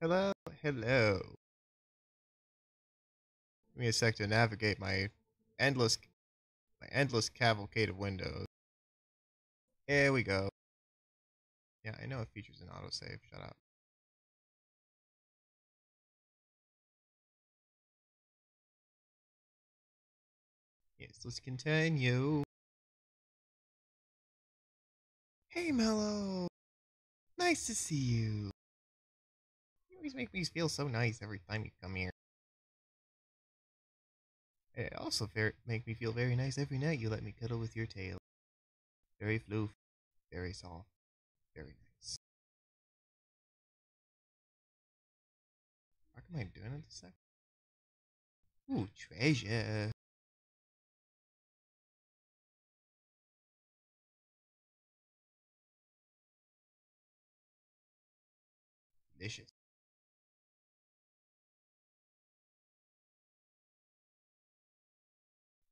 Hello, hello. Give me a sec to navigate my endless, my endless cavalcade of windows. Here we go. Yeah, I know it features an autosave. Shut up. Yes, let's continue. Hey, Mello! Nice to see you. Always make me feel so nice every time you come here. It also very, make me feel very nice every night you let me cuddle with your tail. Very floof, very soft, very nice. What am I doing in this second? Ooh, treasure. Delicious.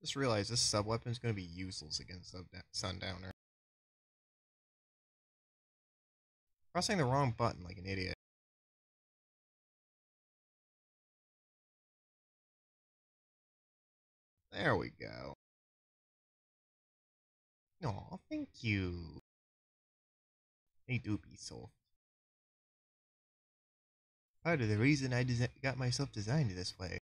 Just realized this sub weapon is going to be useless against Sundowner. Pressing the wrong button like an idiot. There we go. Aw, thank you. They do be soft. Part of the reason I got myself designed this way.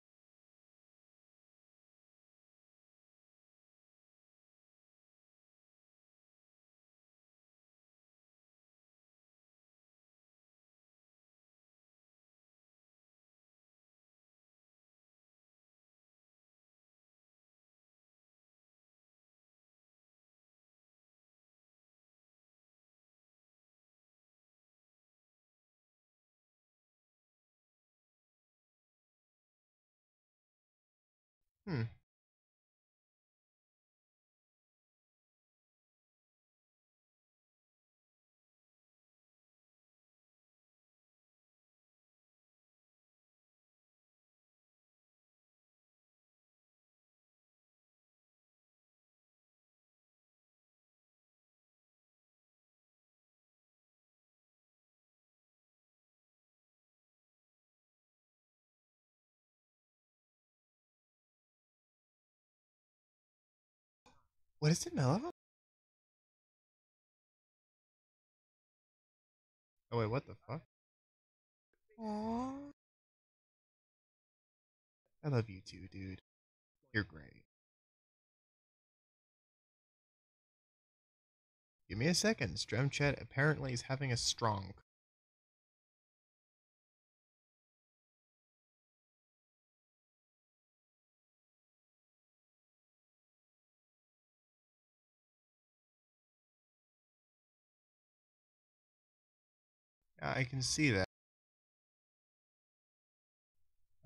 What is it, Mello? Oh wait, what the fuck? Aww. I love you too, dude. You're great. Give me a second. Stremchat apparently is having a strong. I can see that.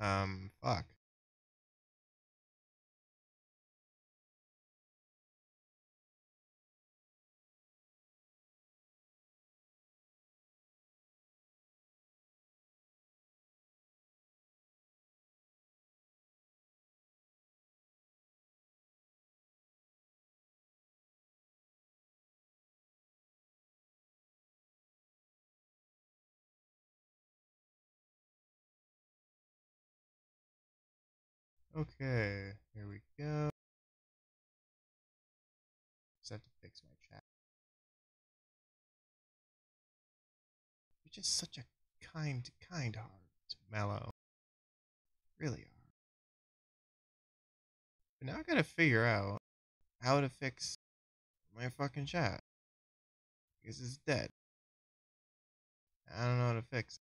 Um, fuck. Okay, here we go. Just have to fix my chat. You're just such a kind, kind heart, Mello. Really are. But now I gotta figure out how to fix my fucking chat. Because it's dead. I don't know how to fix it.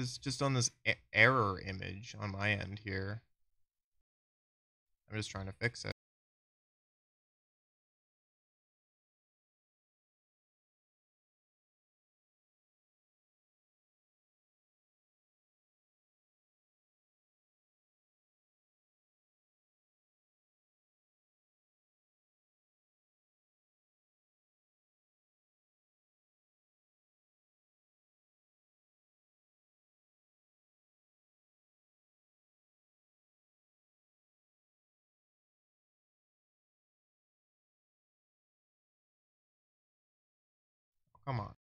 Is just on this error image on my end here. I'm just trying to fix it. Come on.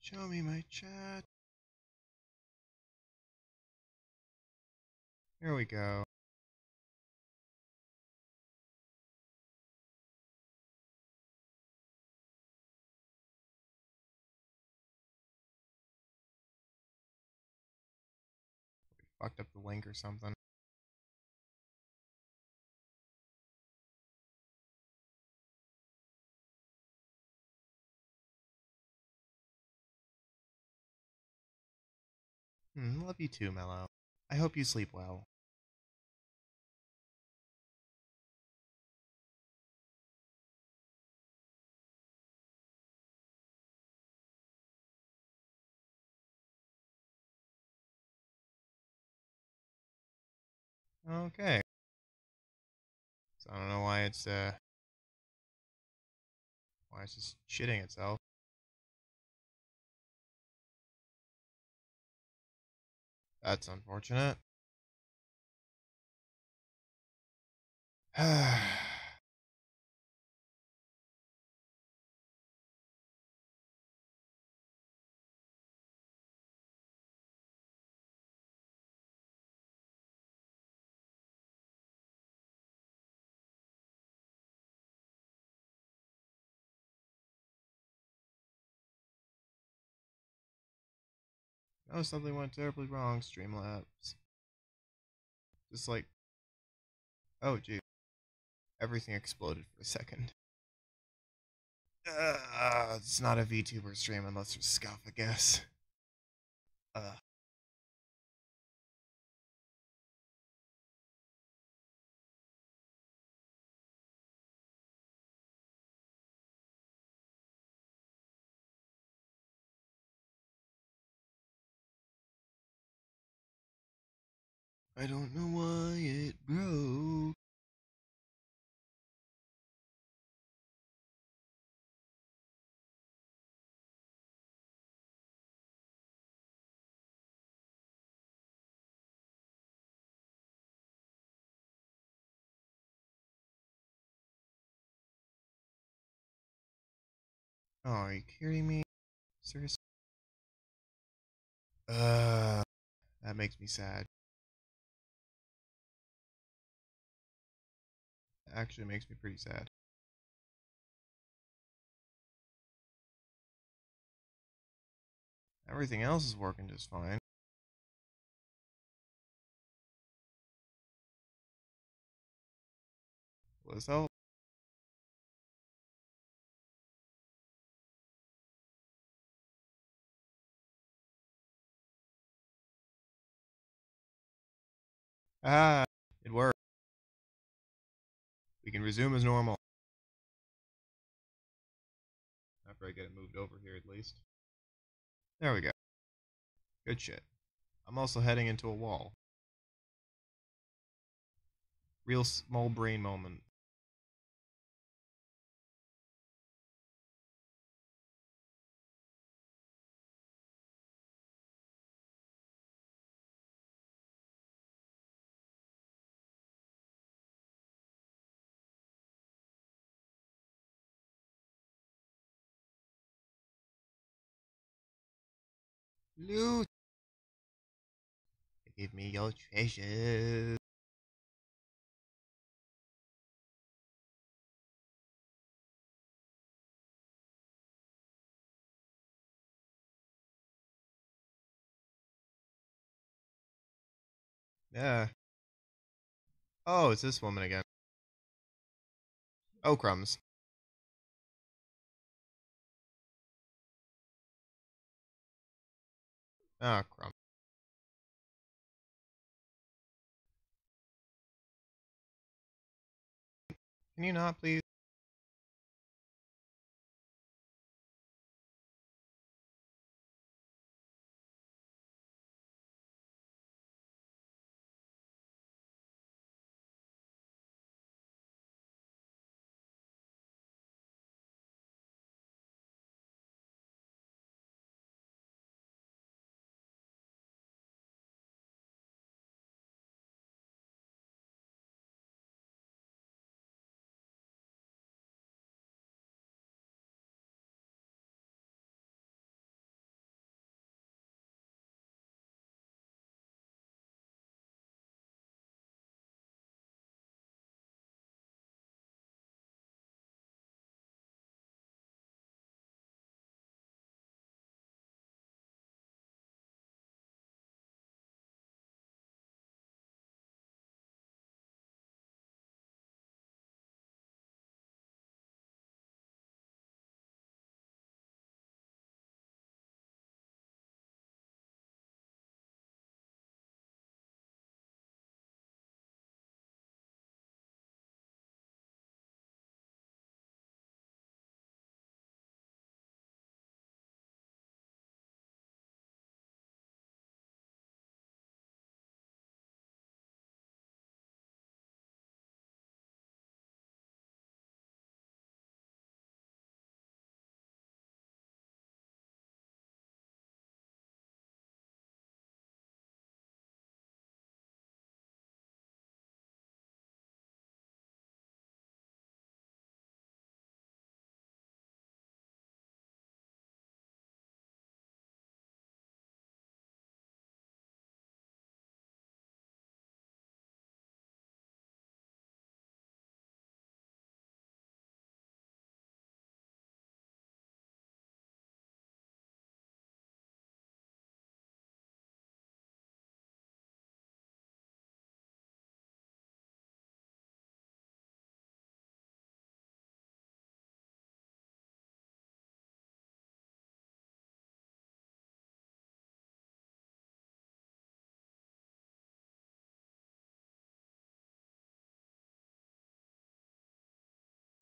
Show me my chat. Here we go. Fucked up the link or something. Hmm, love you too, Mello. I hope you sleep well. Okay. So I don't know why it's uh why it's just shitting itself. That's unfortunate. Oh, something went terribly wrong, Streamlabs. Just like, oh, gee, everything exploded for a second. Uh, it's not a VTuber stream unless there's scuff, I guess. Uh. I don't know why it broke. Oh, are you kidding me? Seriously? Uh, that makes me sad. Actually makes me pretty sad. Everything else is working just fine. This help? Ah. We can resume as normal. After I get it moved over here at least. There we go. Good shit. I'm also heading into a wall. Real small brain moment. Loot! Give me your treasures. Yeah. Uh. Oh, it's this woman again. Oh, crumbs. Ah, oh, crumbs. Can you not, please?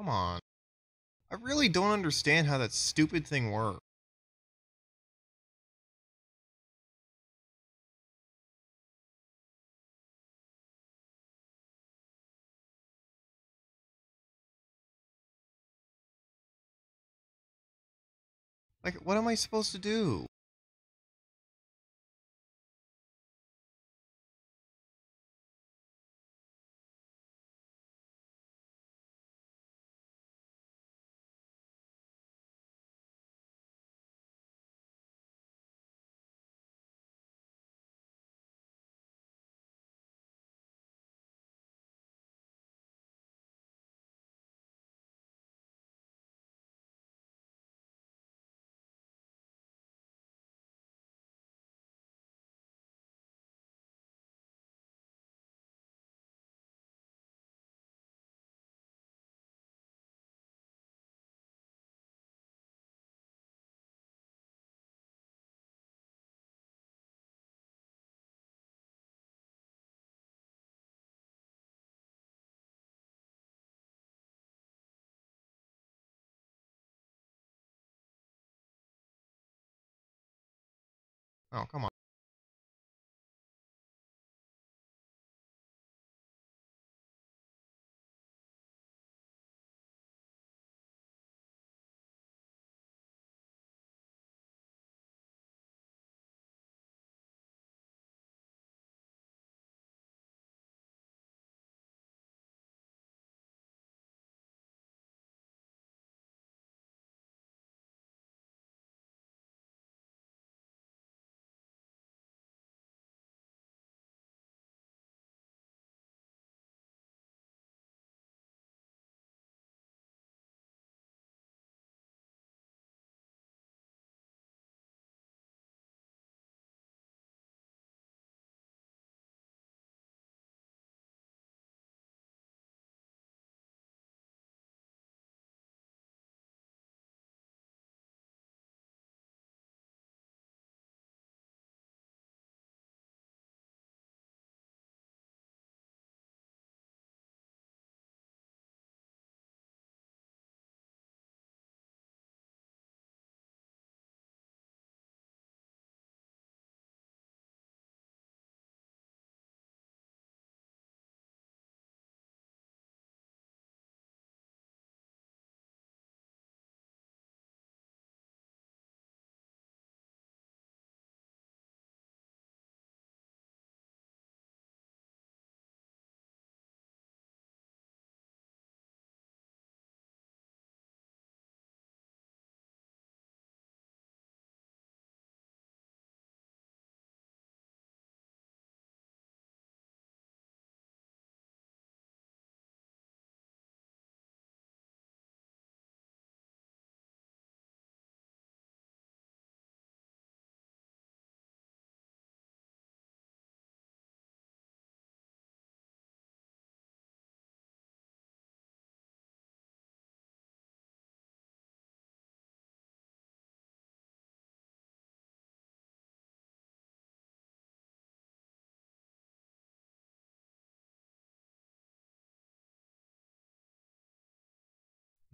Come on. I really don't understand how that stupid thing works. Like, what am I supposed to do? Oh, come on.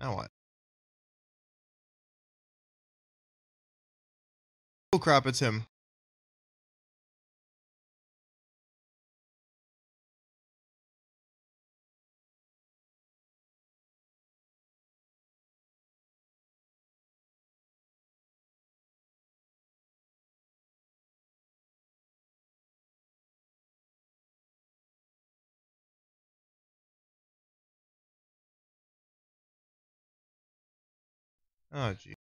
Now what? Oh crap, it's him. Oh, gee.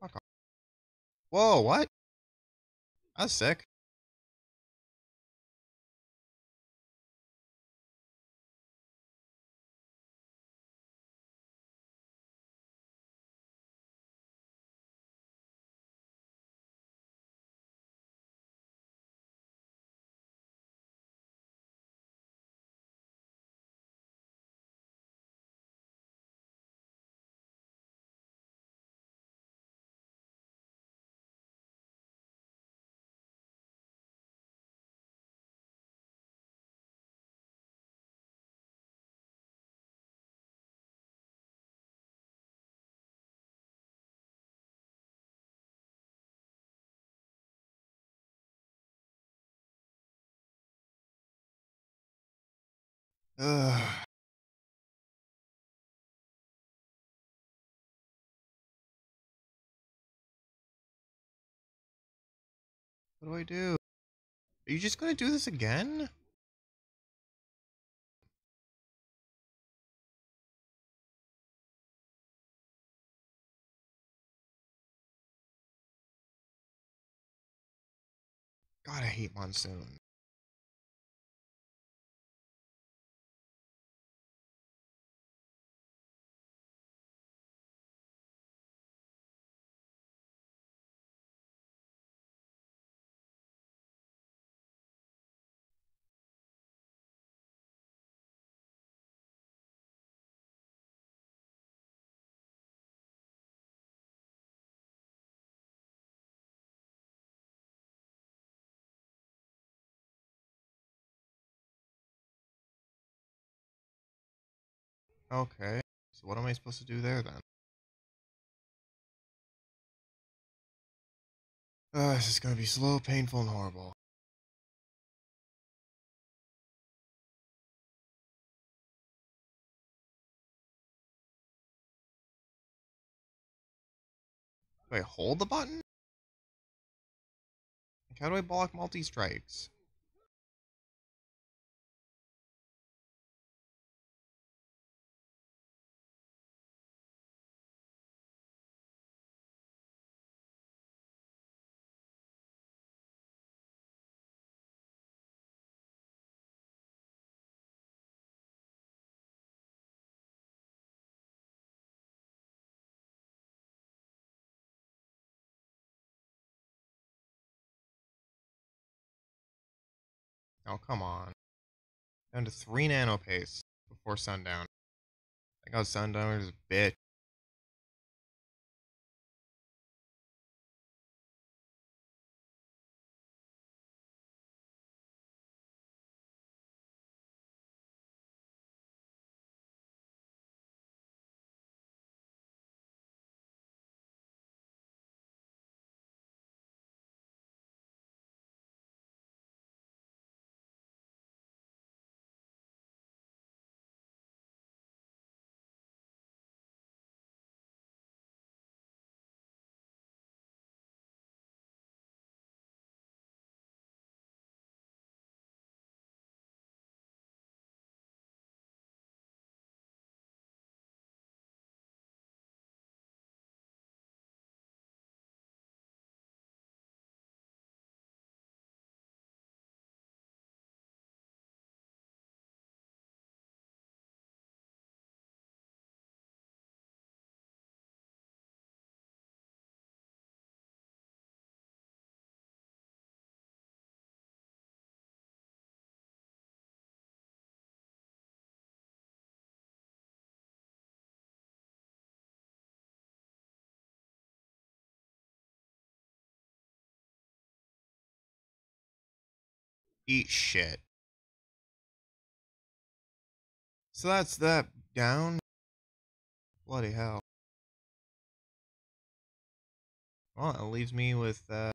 Fuck off. Whoa, what? That's sick. What do I do? Are you just gonna do this again? God, I hate Monsoon. Okay, so what am I supposed to do there then? Uh, this is gonna be slow, painful, and horrible. Do I hold the button? Like, how do I block multi-strikes? Oh, come on. Down to three nano paste before sundown. I got sundown is a bitch. Eat shit. So that's that down. Bloody hell. Well, it leaves me with uh,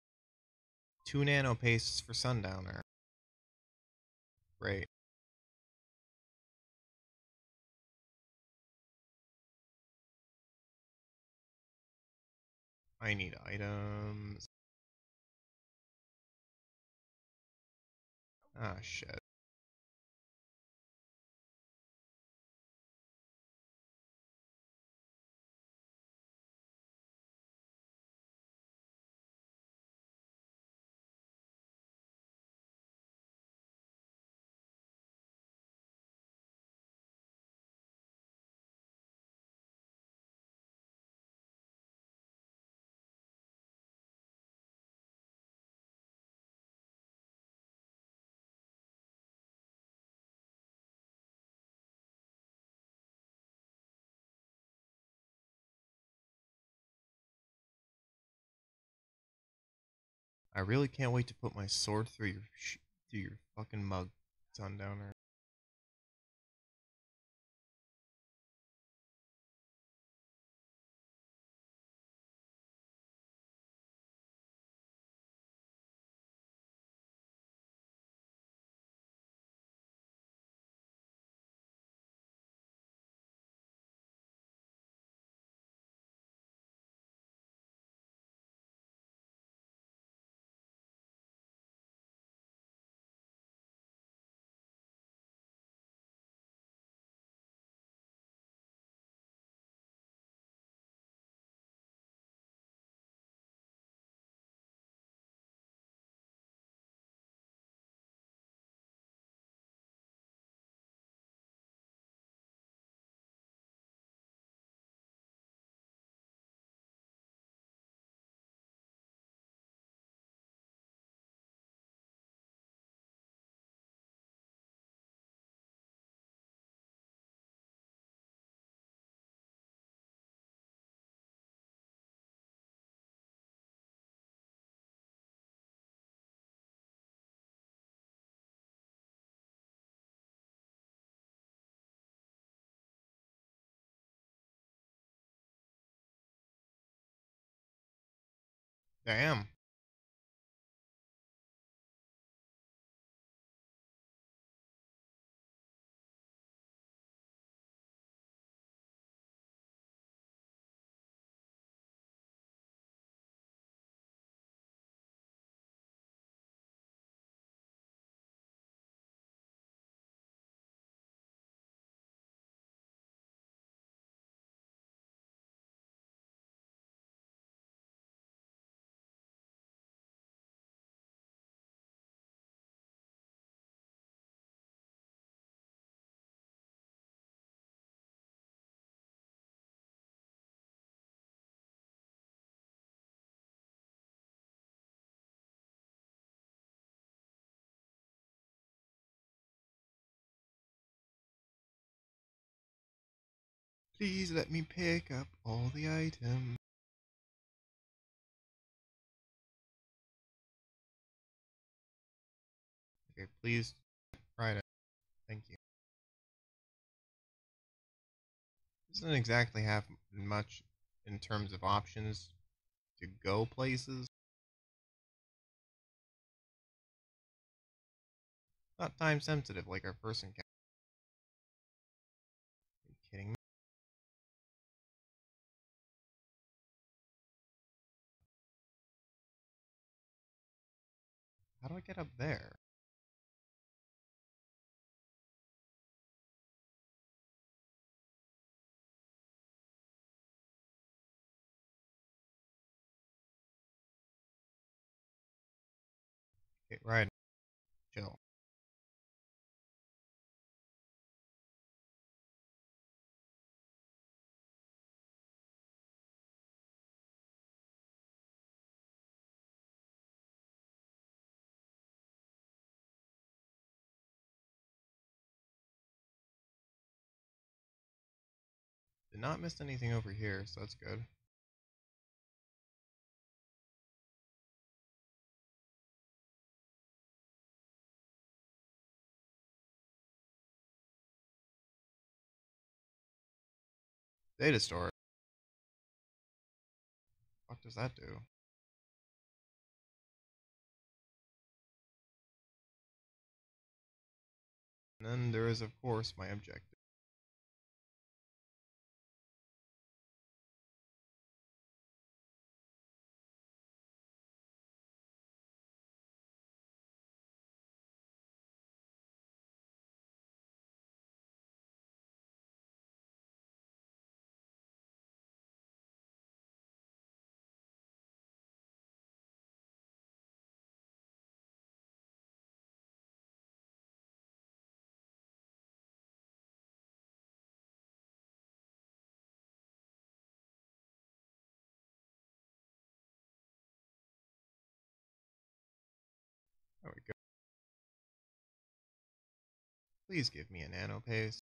two nano pastes for Sundowner. Great. I need items. Ah, shit. I really can't wait to put my sword through your through your fucking mug, Sundowner. Damn. Please let me pick up all the items. Okay, please. Right. Uh, thank you. Doesn't exactly have much in terms of options to go places. Not time sensitive like our first encounter. How do I get up there? Right. Did not miss anything over here, so that's good. Data store. What does that do? And then there is, of course, my objective. Please give me a nano paste.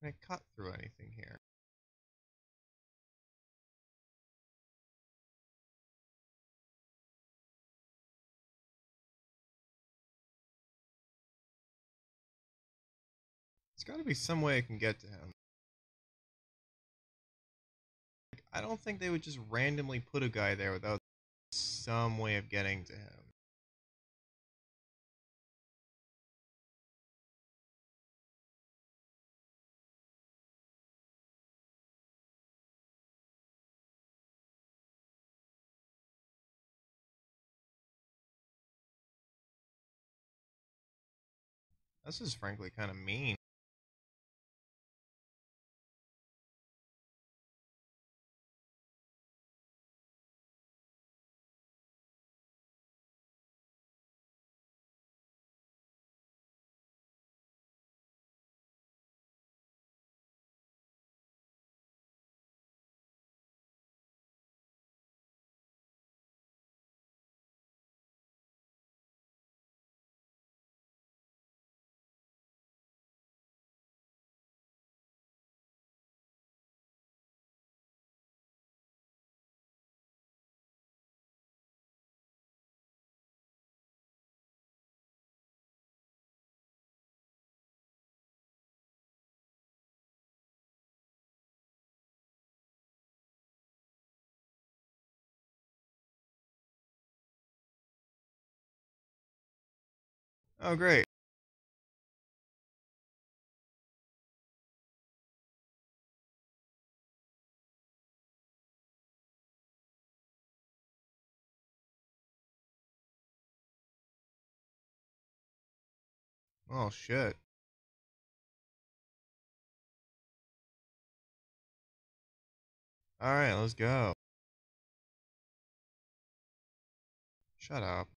Can I cut through anything here? There's got to be some way I can get to him. Like, I don't think they would just randomly put a guy there without some way of getting to him. This is frankly kind of mean. Oh, great. Oh, shit. Alright, let's go. Shut up.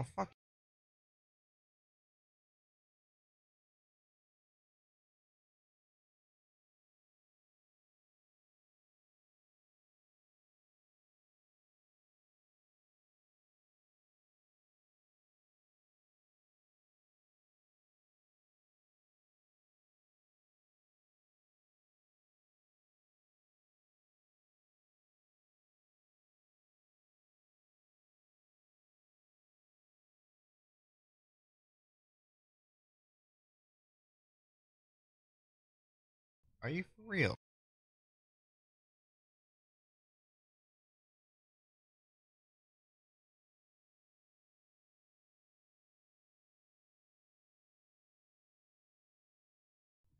Oh, fuck. You for real?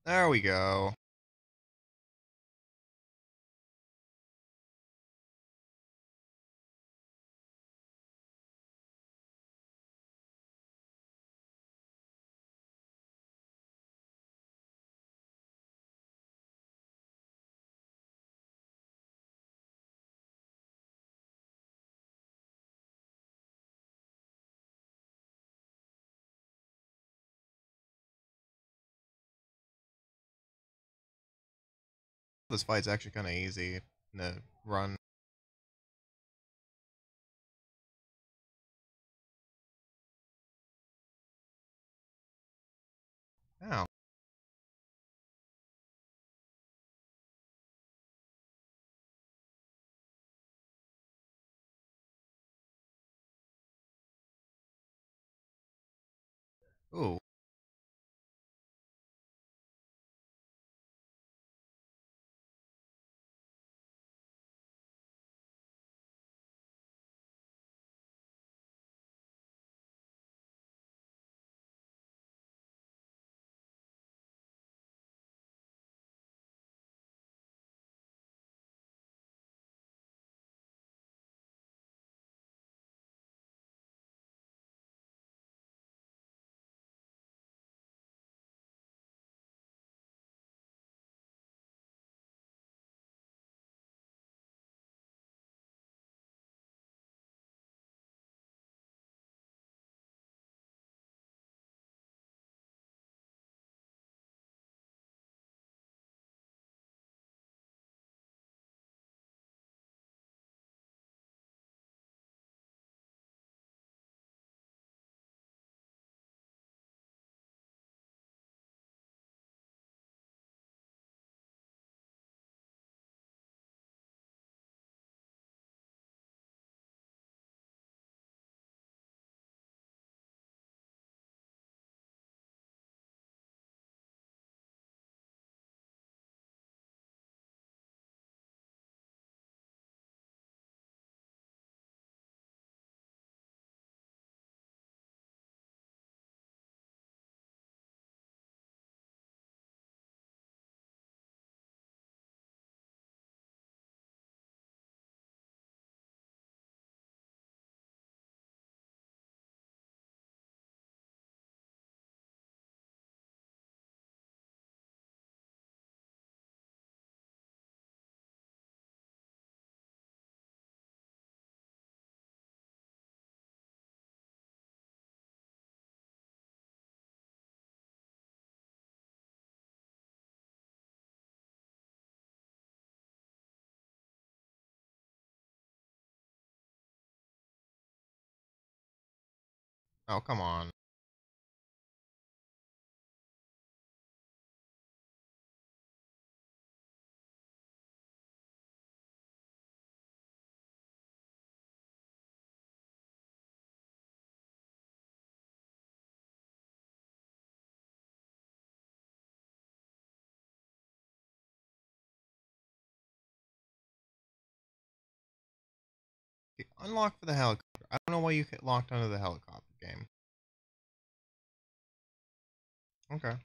There we go. This fight's actually kind of easy in the run. Ow. Ooh. Oh, come on. Unlock for the helicopter. I don't know why you get locked onto the helicopter game. Okay.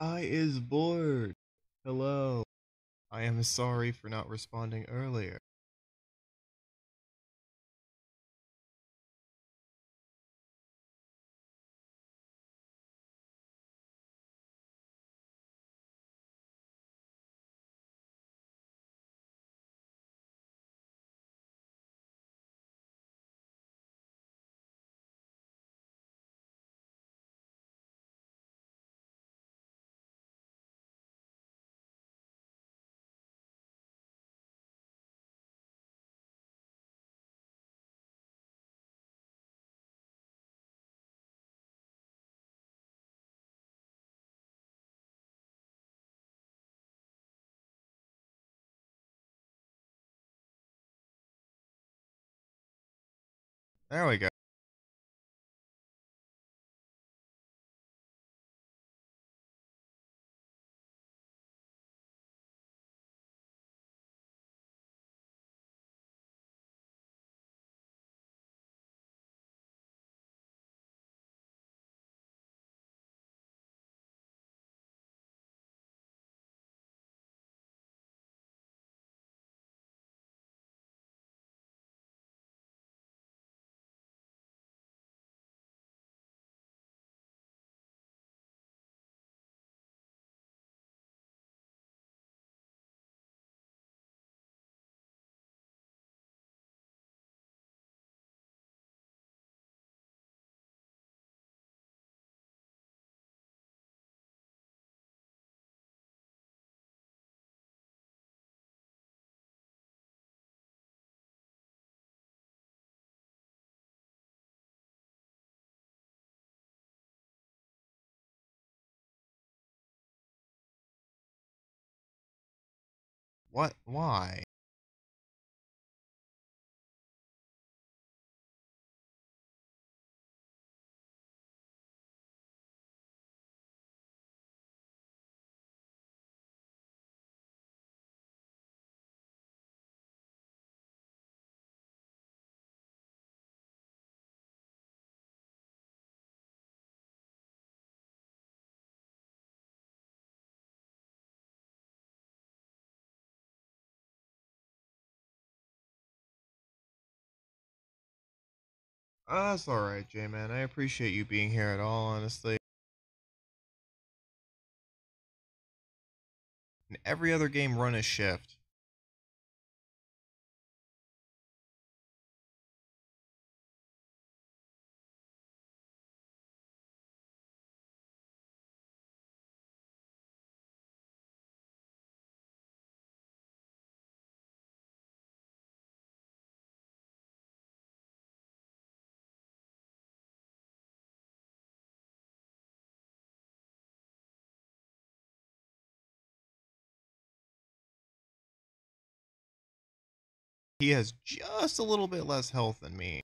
I is bored. Hello. I am sorry for not responding earlier. There we go. What? Why? Uh, that's alright, J-Man. I appreciate you being here at all, honestly. In every other game, run a shift. He has just a little bit less health than me.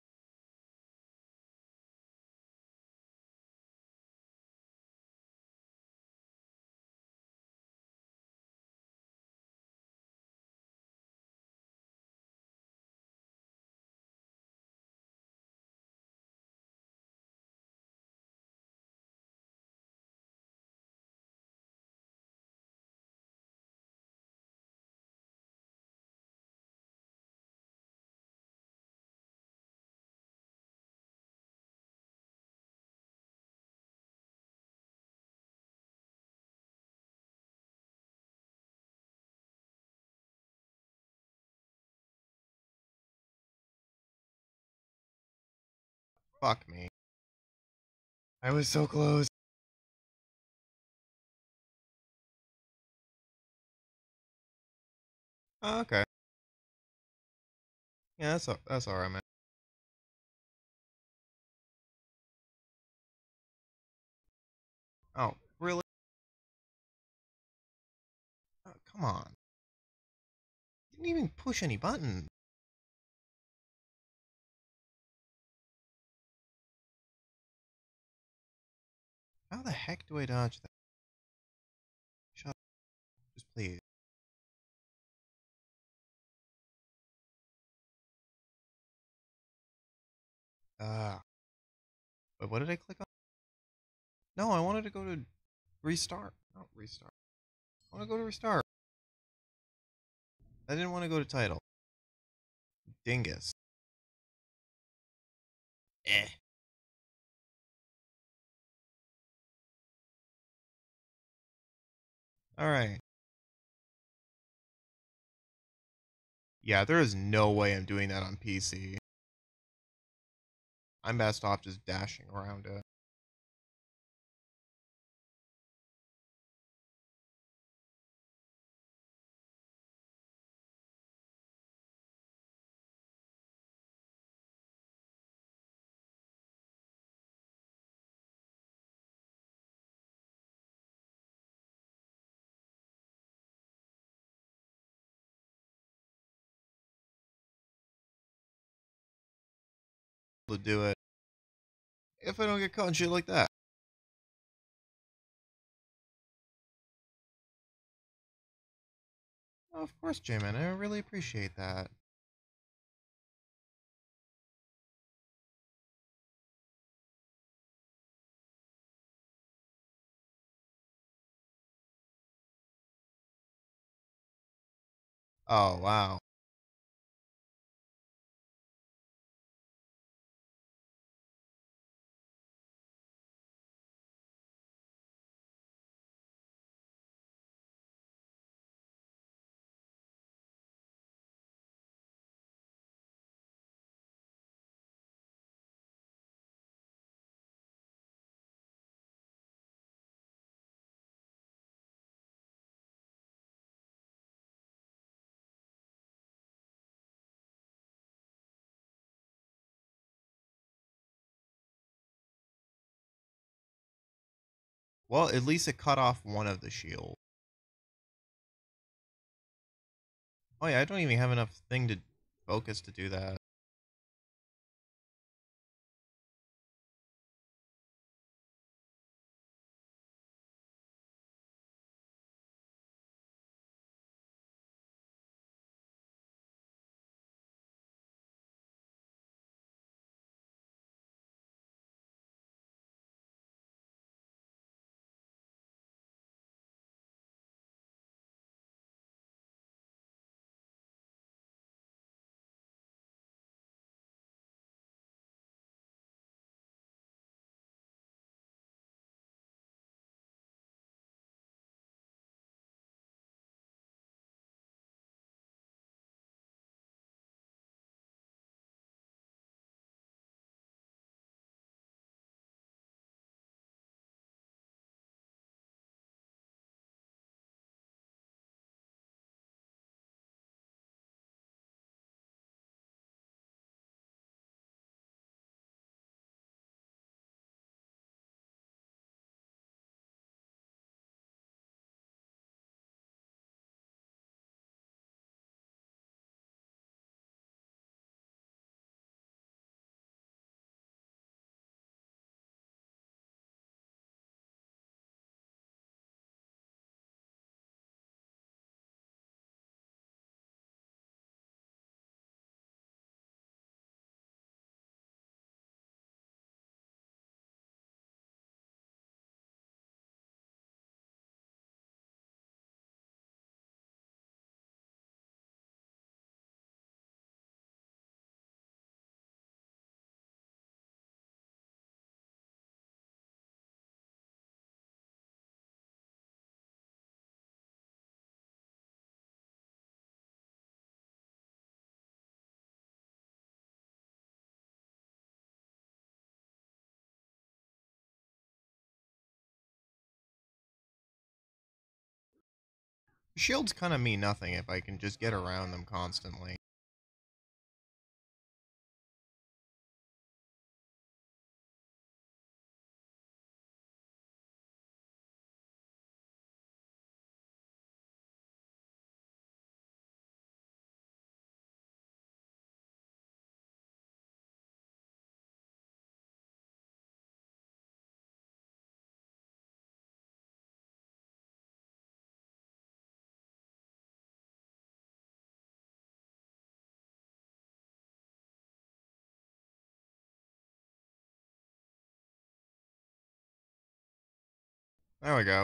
Fuck me. I was so close. Oh, okay. Yeah, that's that's alright, man. Oh, really? Oh, come on. Didn't even push any button. How the heck do I dodge that? Shut up. Just please. Ah. Uh, but what did I click on? No, I wanted to go to restart. Not restart. I want to go to restart. I didn't want to go to title. Dingus. Eh. Alright. Yeah, there is no way I'm doing that on PC. I'm best off just dashing around it. To do it if I don't get caught and shit like that. Of course, J-Man. I really appreciate that. Oh, wow. Well, at least it cut off one of the shield. Oh yeah, I don't even have enough thing to focus to do that. Shields kind of mean nothing if I can just get around them constantly. There we go.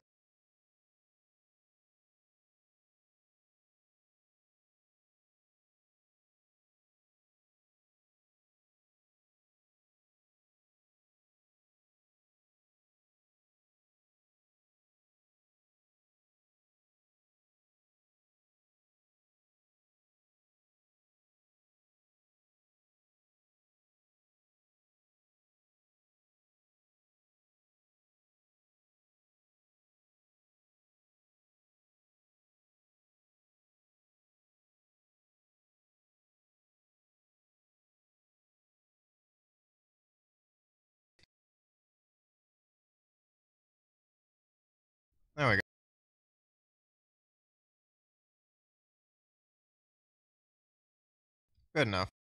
Good enough.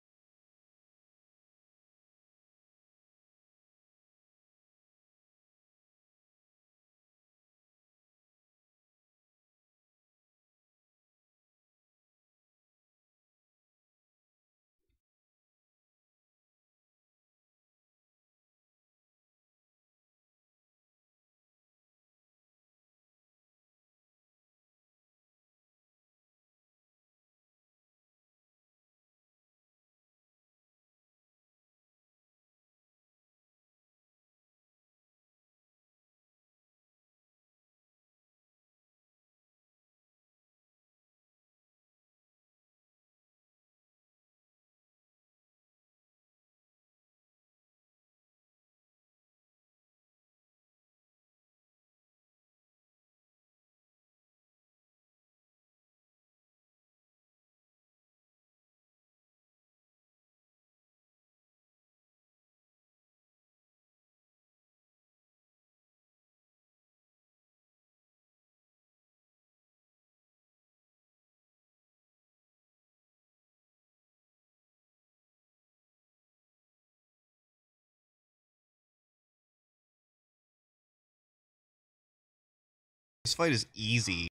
This fight is easy.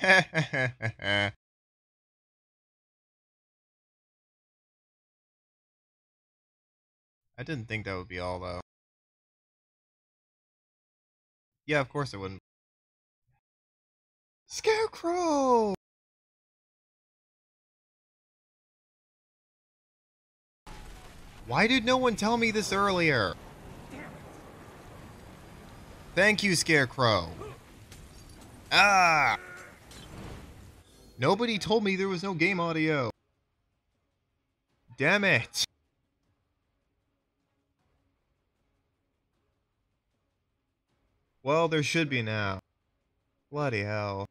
I didn't think that would be all, though. Yeah, of course it wouldn't. Scarecrow! Why did no one tell me this earlier? Thank you, Scarecrow. Ah! Nobody told me there was no game audio. Damn it. Well, there should be now. Bloody hell.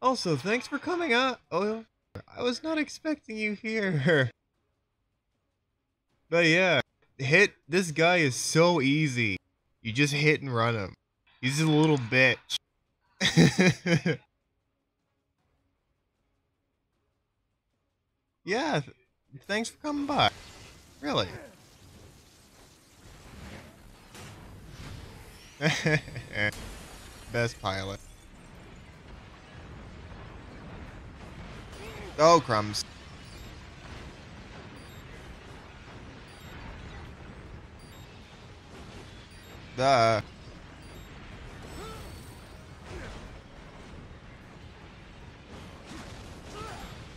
Also, thanks for coming out. Oh, I was not expecting you here. But yeah, hit this guy is so easy. You just hit and run him. He's just a little bitch. yeah, th thanks for coming by. Really. Best pilot. Oh, crumbs. The.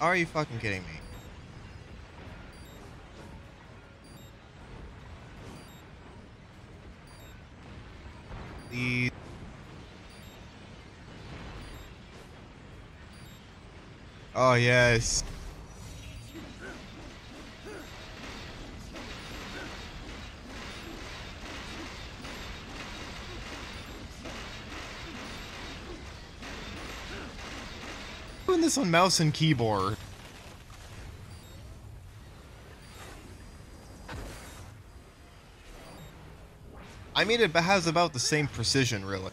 Are you fucking kidding me? The Oh yes. This on mouse and keyboard. I mean, it has about the same precision, really.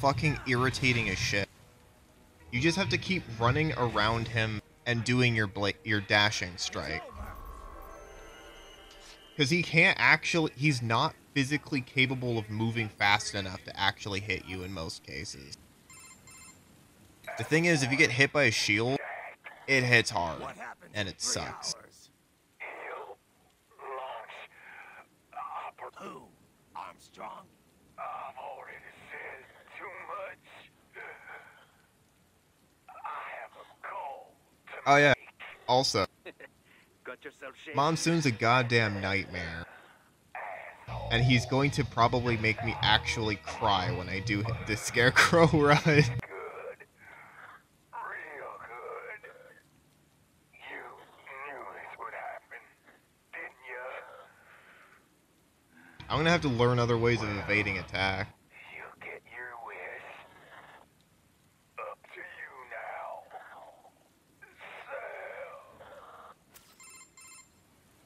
Fucking irritating as shit. You just have to keep running around him and doing your your dashing strike. Because he can't actually, he's not physically capable of moving fast enough to actually hit you in most cases. The thing is, if you get hit by a shield, it hits hard, and it sucks. Who? Armstrong? I've already said too much. I have a call. Oh yeah, also, Got yourself shaved? Monsoon's a goddamn nightmare. And he's going to probably make me actually cry when I do the Scarecrow run. Good. Real good. You knew this would happen, didn't you? I'm gonna have to learn other ways of evading attack. You'll get your wish. Up to you now.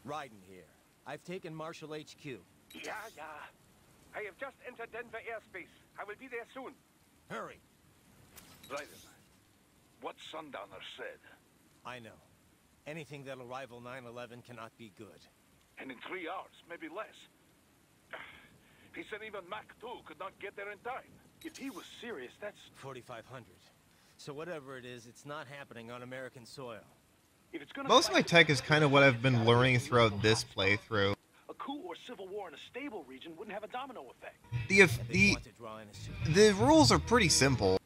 Sal. Raiden here. I've taken Marshal HQ. Yeah, yeah. I have just entered Denver airspace. I will be there soon. Hurry. Raiden, what Sundowner said, I know. Anything that'll rival 9-11 cannot be good. and in three hours, maybe less. He said even Mach 2 could not get there in time. If he was serious, that's... 4,500. So whatever it is, it's not happening on American soil. If it's gonna Most of my tech is kind of what I've been learning throughout this playthrough. A coup or civil war in a stable region wouldn't have a domino effect. The And the want to draw in a super... the rules are pretty simple.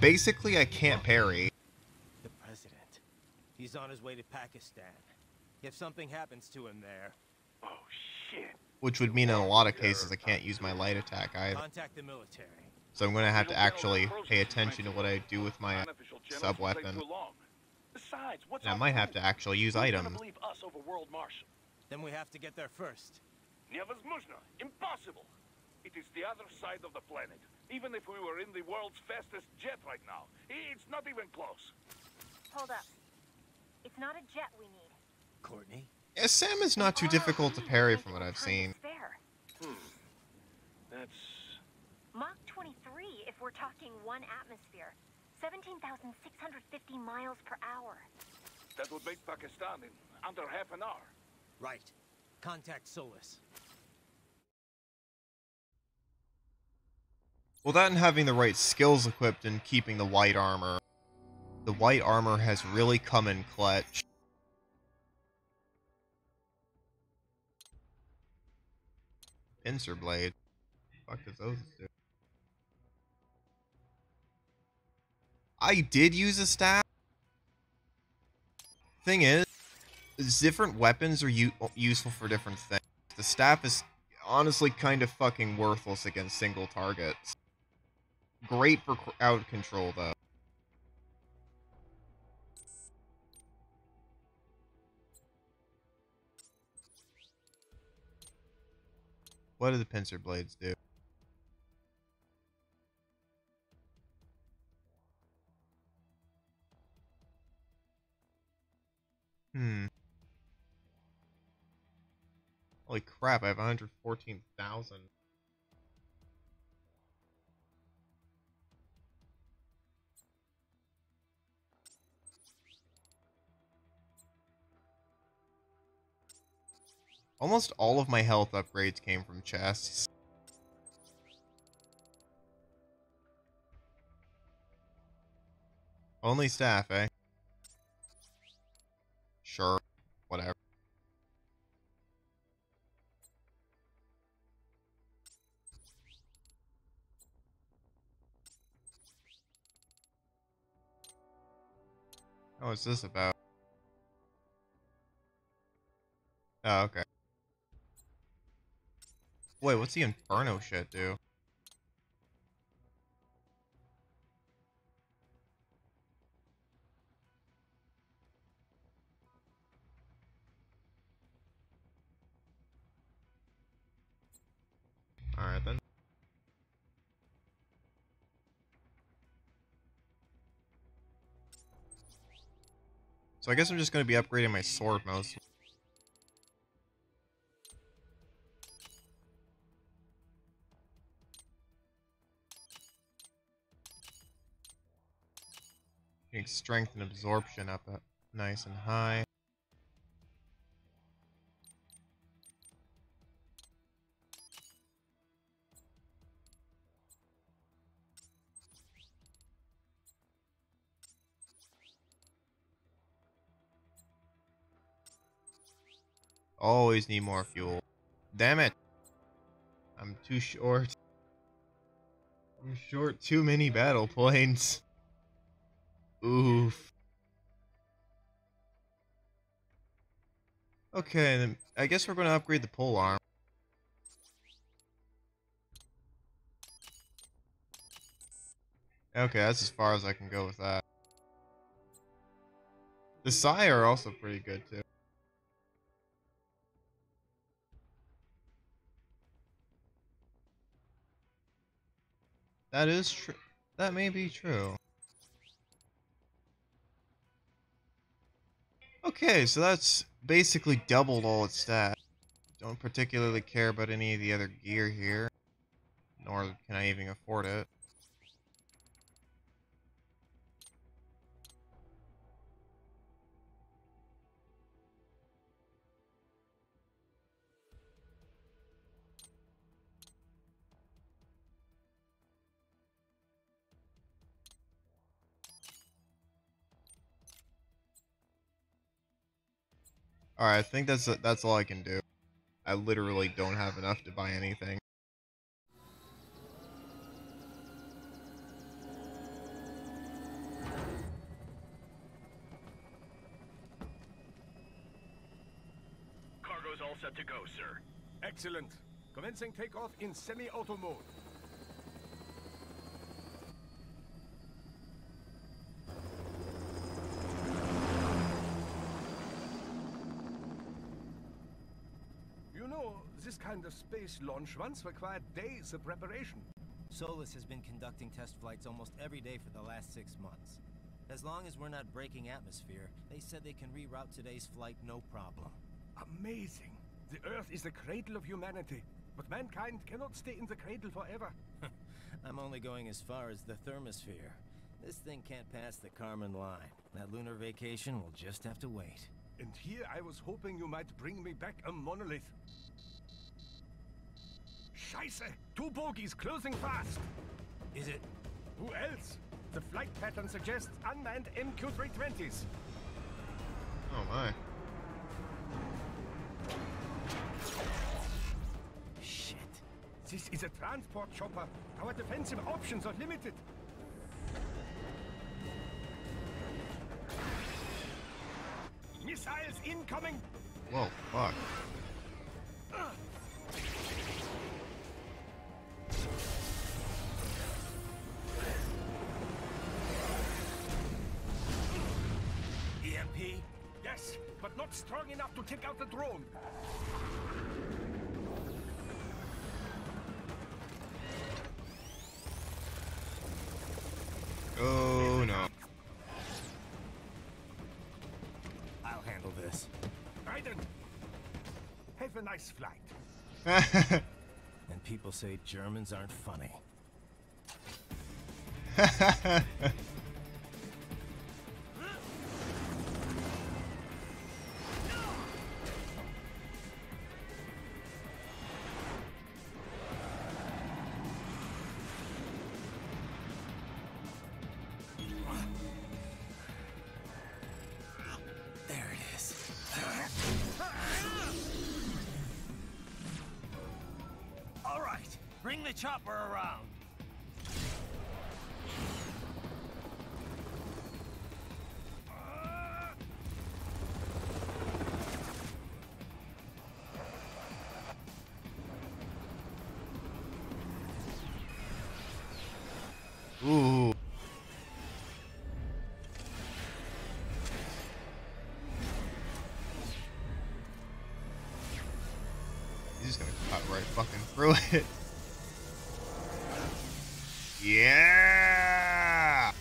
Basically, I can't parry. The president. He's on his way to Pakistan. If something happens to him there, Oh, shit. which would mean in a lot of cases I can't use my light attack either. contact the military. So I'm gonna have to actually pay attention to what I do with my Unofficial sub weapon. too long. Besides, what's And I our might have plan? to actually use Who's gonna items. believe us over World Marshal? Then we have to get there first. Невозможно. Impossible. It is the other side of the planet. Even if we were in the world's fastest jet right now, it's not even close. Hold up. It's not a jet we need. Courtney? Yeah, Sam is not too difficult to parry from what I've seen. Spare. That's Mach 23 if we're talking one atmosphere. 17,650 miles per hour. that would make Pakistan in under half an hour. Right. Contact Solis. Well, that and having the right skills equipped and keeping the white armor. The white armor has really come in clutch. Pincer blade. Fuck does those do? I did use a staff. Thing is, different weapons are useful for different things. The staff is honestly kind of fucking worthless against single targets. Great for crowd control, though. What do the pincer blades do? Holy crap, I have 114,000. Almost all of my health upgrades came from chests. Only staff, eh? Sure. Whatever. Oh, what's this about? Oh, okay. Wait, what's the Inferno shit do? Alright then. So I guess I'm just gonna be upgrading my sword most. Getting strength and absorption up uh, nice and high. Always need more fuel. Damn it. I'm too short. I'm short too many battle points. Oof. Okay, then I guess we're going to upgrade the pole arm. Okay, that's as far as I can go with that. The Sai are also pretty good too. That is true. That may be true. Okay, so that's basically doubled all its stats. Don't particularly care about any of the other gear here. Nor can I even afford it. Alright, I think that's that's all I can do. I literally don't have enough to buy anything. Cargo's all set to go, sir. Excellent. Commencing takeoff in semi-auto mode. You know, kind of space launch once required days of preparation. Solis has been conducting test flights almost every day for the last six months. As long as we're not breaking atmosphere, they said they can reroute today's flight no problem. Amazing. The Earth is the cradle of humanity, but mankind cannot stay in the cradle forever. I'm only going as far as the thermosphere. This thing can't pass the Kármán line. That lunar vacation will just have to wait. And here I was hoping you might bring me back a monolith. Scheiße! Two bogies closing fast! Is it? Who else? The flight pattern suggests unmanned MQ-320s. Oh my. Shit. This is a transport chopper. Our defensive options are limited. Missiles incoming! Whoa, fuck. Strong enough to take out the drone. Oh no. I'll handle this. Raiden! Have a nice flight. And people say Germans aren't funny. through it. Yeah!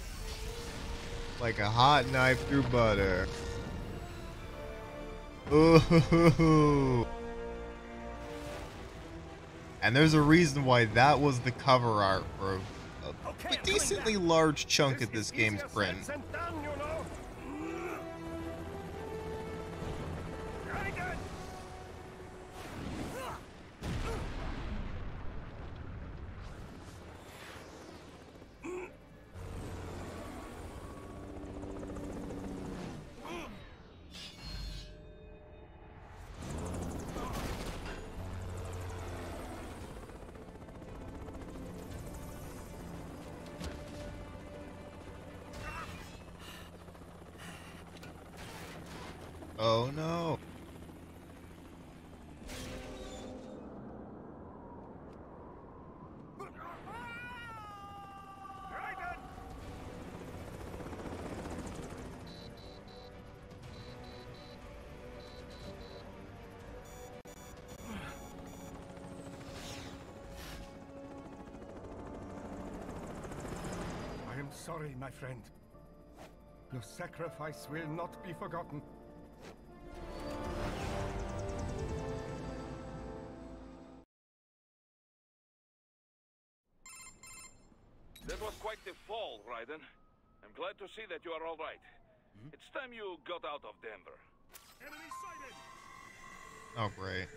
Like a hot knife through butter. Ooh. And there's a reason why that was the cover art for a, a decently large chunk of this game's print. Oh no! sorry, my friend. Your sacrifice will not be forgotten. That quite the fall, Raiden. I'm glad to see that you are all right. Hmm? It's time you got out of Denver. Enemy sighted! Oh, great.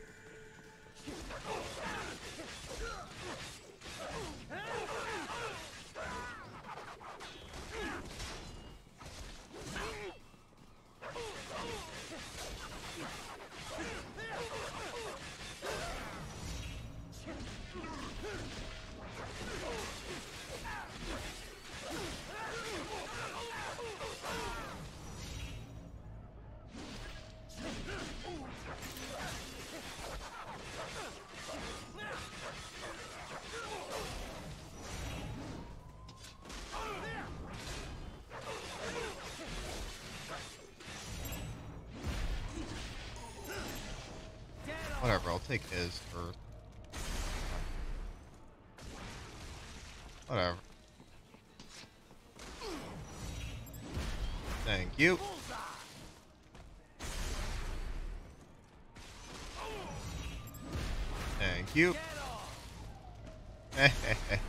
Take his first. Whatever. Thank you. Thank you.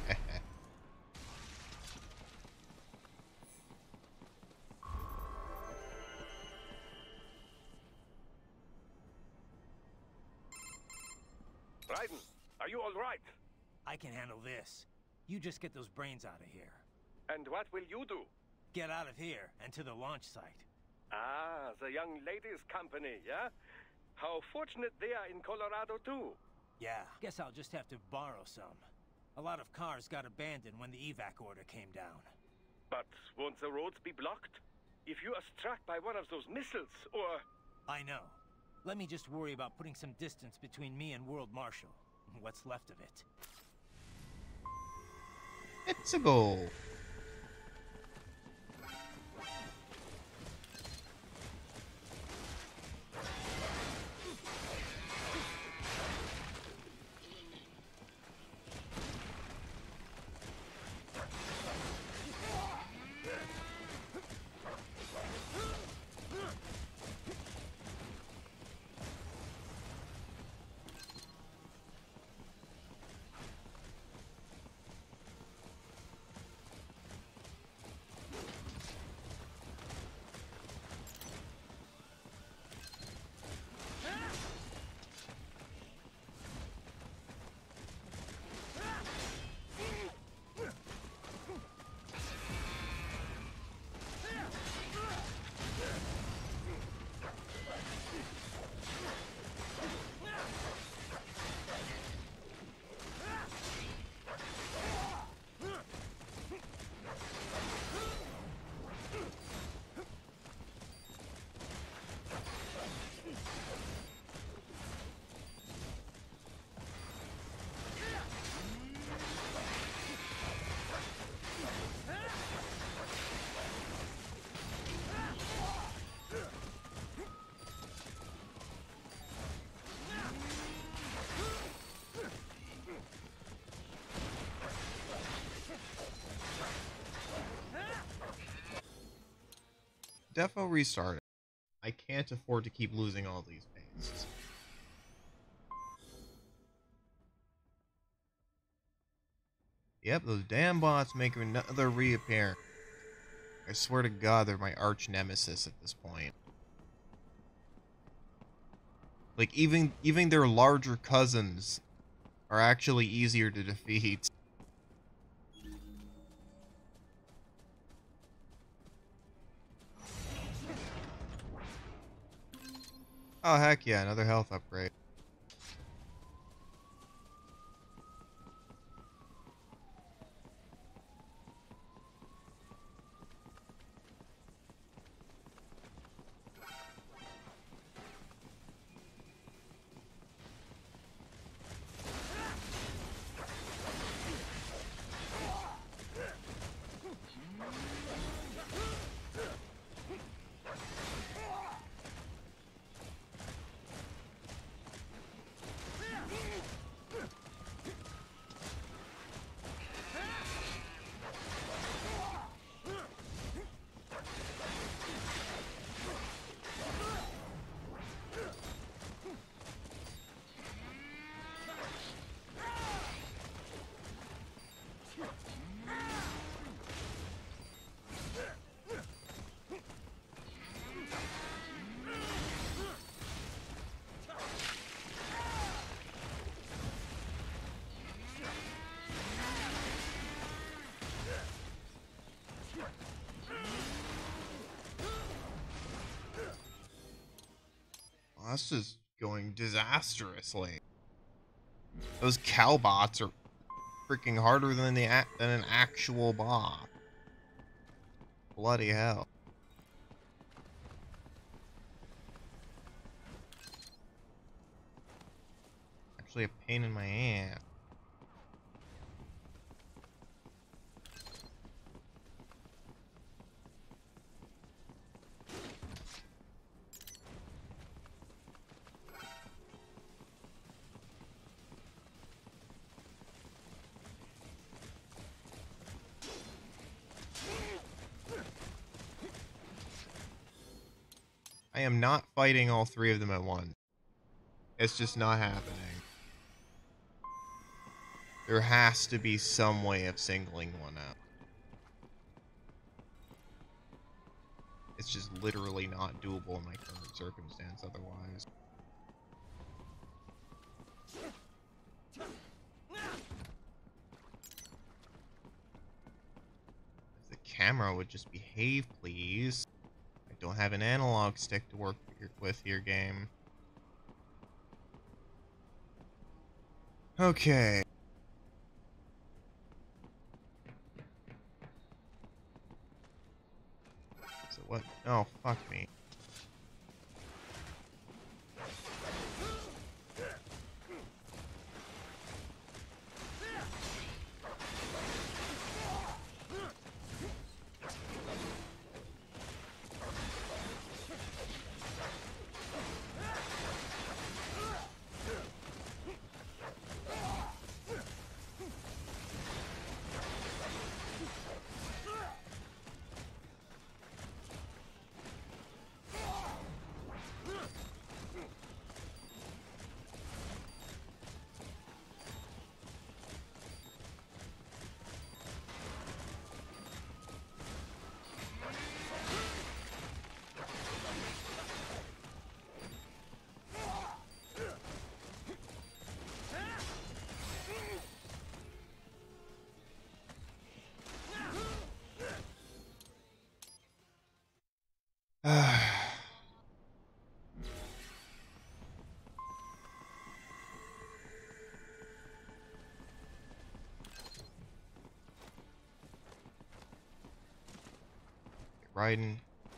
You just get those brains out of here. And what will you do? Get out of here and to the launch site. Ah, the young ladies' company, yeah? How fortunate they are in Colorado, too. Yeah, guess I'll just have to borrow some. A lot of cars got abandoned when the evac order came down. But won't the roads be blocked? If you are struck by one of those missiles, or... I know. Let me just worry about putting some distance between me and World Marshal. What's left of it. It's a goal. Defo restarted. I can't afford to keep losing all these paints. Yep, those damn bots make another reappear. I swear to God, they're my arch nemesis at this point. Like even even their larger cousins are actually easier to defeat. Oh heck yeah, another health upgrade. Disastrously. Those cow bots are freaking harder than the than an actual bot. Bloody hell. Fighting all three of them at once. It's just not happening. There has to be some way of singling one out. It's just literally not doable in my current circumstance otherwise. The camera would just behave, please. I don't have an analog stick to work with your game. Okay.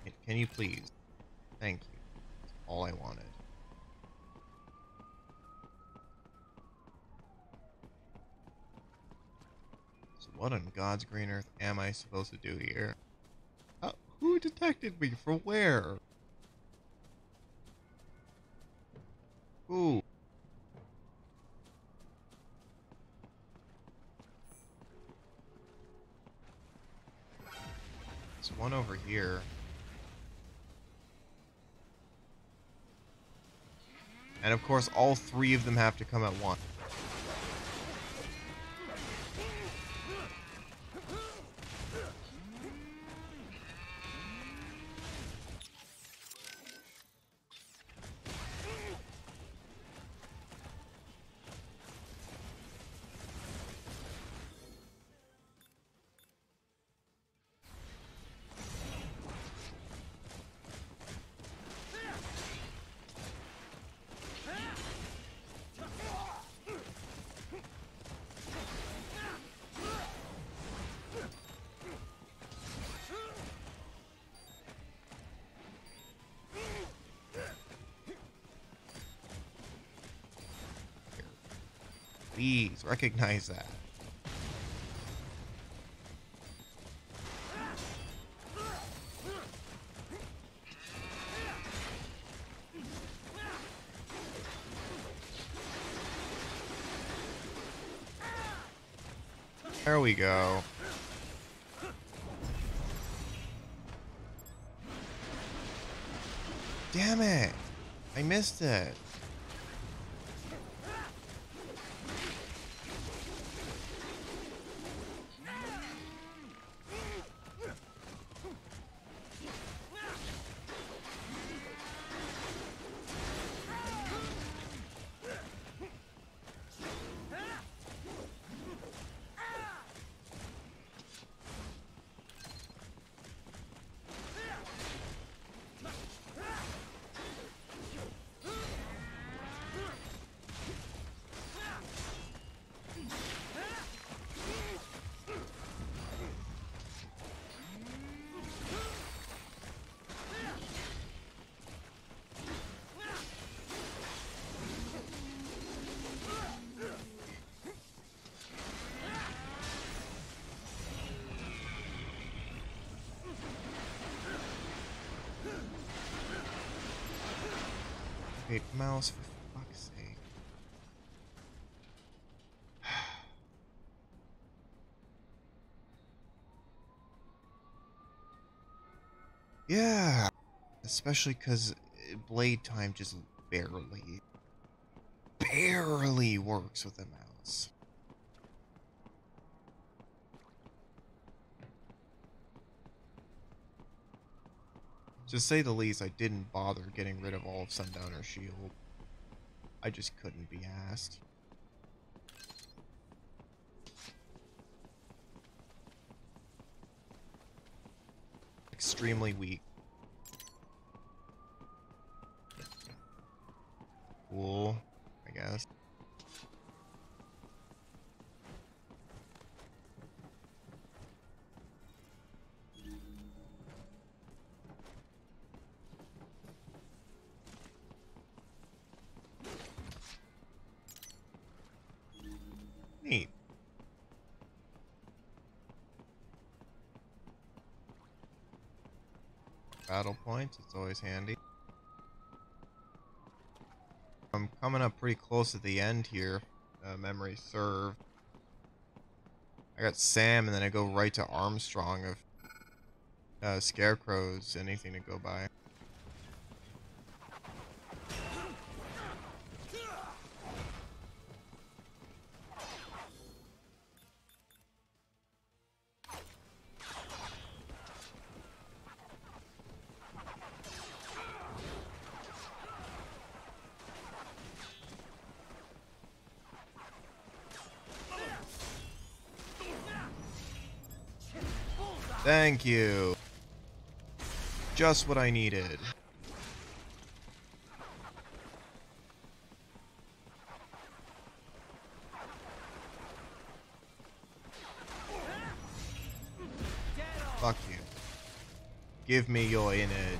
Can- can you please? Thank you. That's all I wanted. So what on God's green earth am I supposed to do here? Uh, who detected me? For where? Of course, all three of them have to come at once. Recognize that. There we go. Damn it! I missed it. Wait, mouse, for fuck's sake. yeah, especially because blade time just barely, barely works with a mouse. To say the least, I didn't bother getting rid of all of Sundowner's shield. I just couldn't be asked. Extremely weak. Cool, I guess. Points, it's always handy. I'm coming up pretty close to the end here. Uh, memory served. I got Sam, and then I go right to Armstrong of uh, Scarecrows, anything to go by. Thank you. Just what I needed. Fuck you. Give me your innard.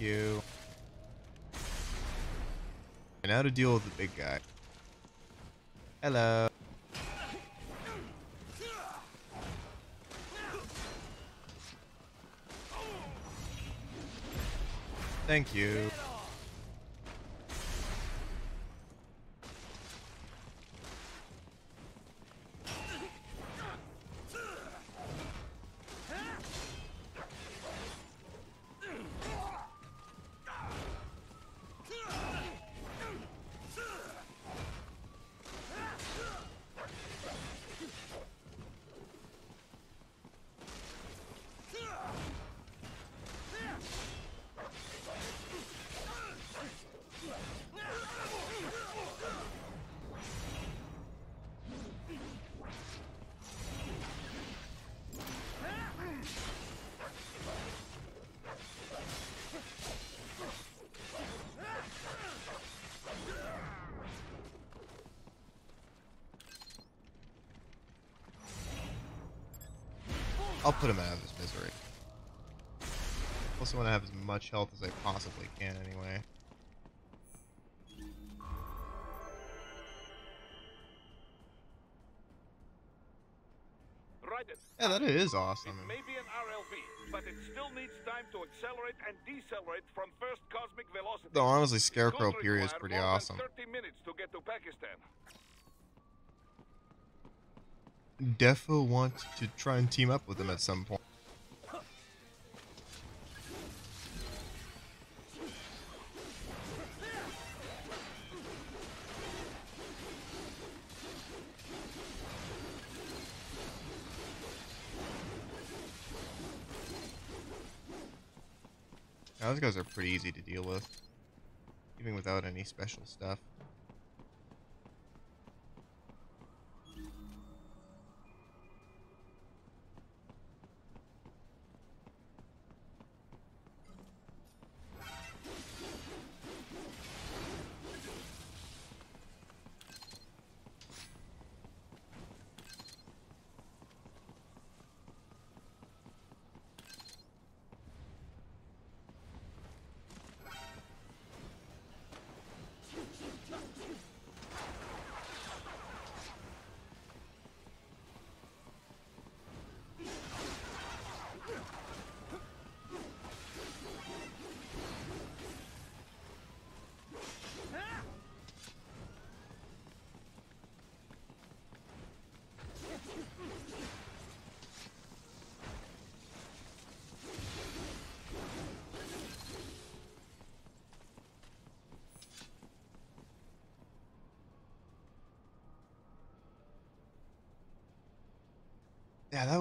You. And now to deal with the big guy. Hello. Thank you. I'll put him out of his misery. Also want to have as much health as I possibly can anyway. Yeah, that is it awesome. may be an RLV, but it still needs time to accelerate and decelerate from first cosmic velocity. Though honestly, Scarecrow period is pretty awesome. 30 minutes to get to Pakistan. Defo want to try and team up with him at some point. Now, those guys are pretty easy to deal with, even without any special stuff.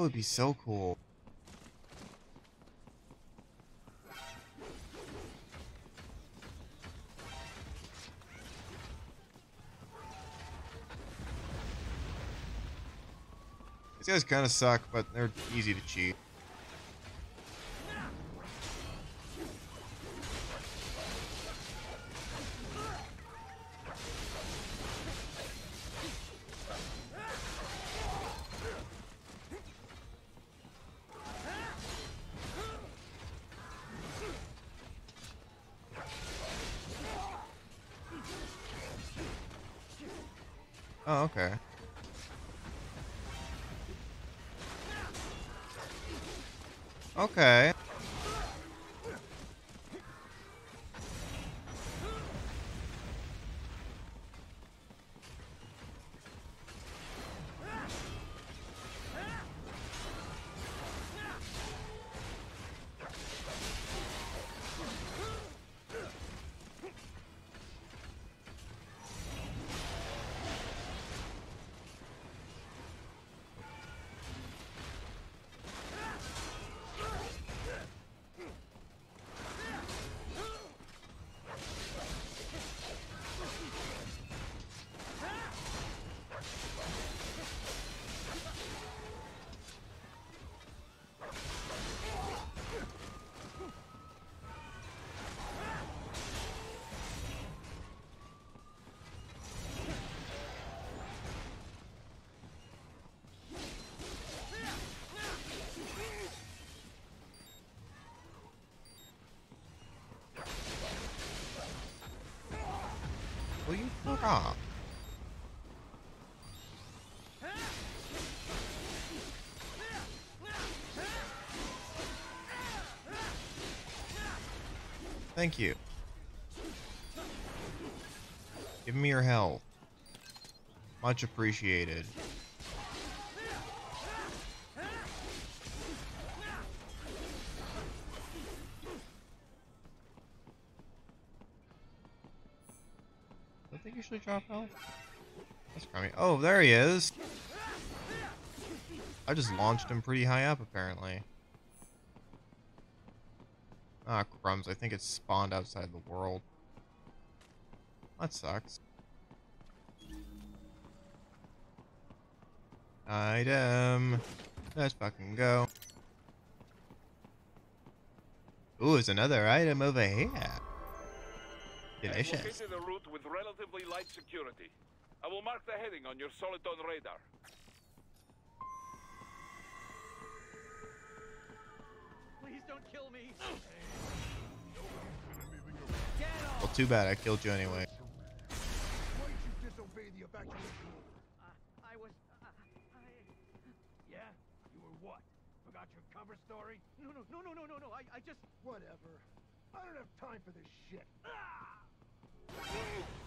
Would be so cool. These guys kind of suck, but they're easy to cheat. Thank you. Give me your health. Much appreciated. He is. I just launched him pretty high up, apparently. Ah, crumbs. I think it spawned outside the world. That sucks. Item. Let's fucking go. Ooh, there's another item over here. Delicious. Located a route with relatively light security. I will mark the heading on your Soliton radar. Please don't kill me. Well, too bad. I killed you anyway. Why did you disobey the evacuation? Uh, I was. Uh, I. Yeah? You were what? Forgot your cover story? No, no, no, no, no, no, no. I, I just. Whatever. I don't have time for this shit.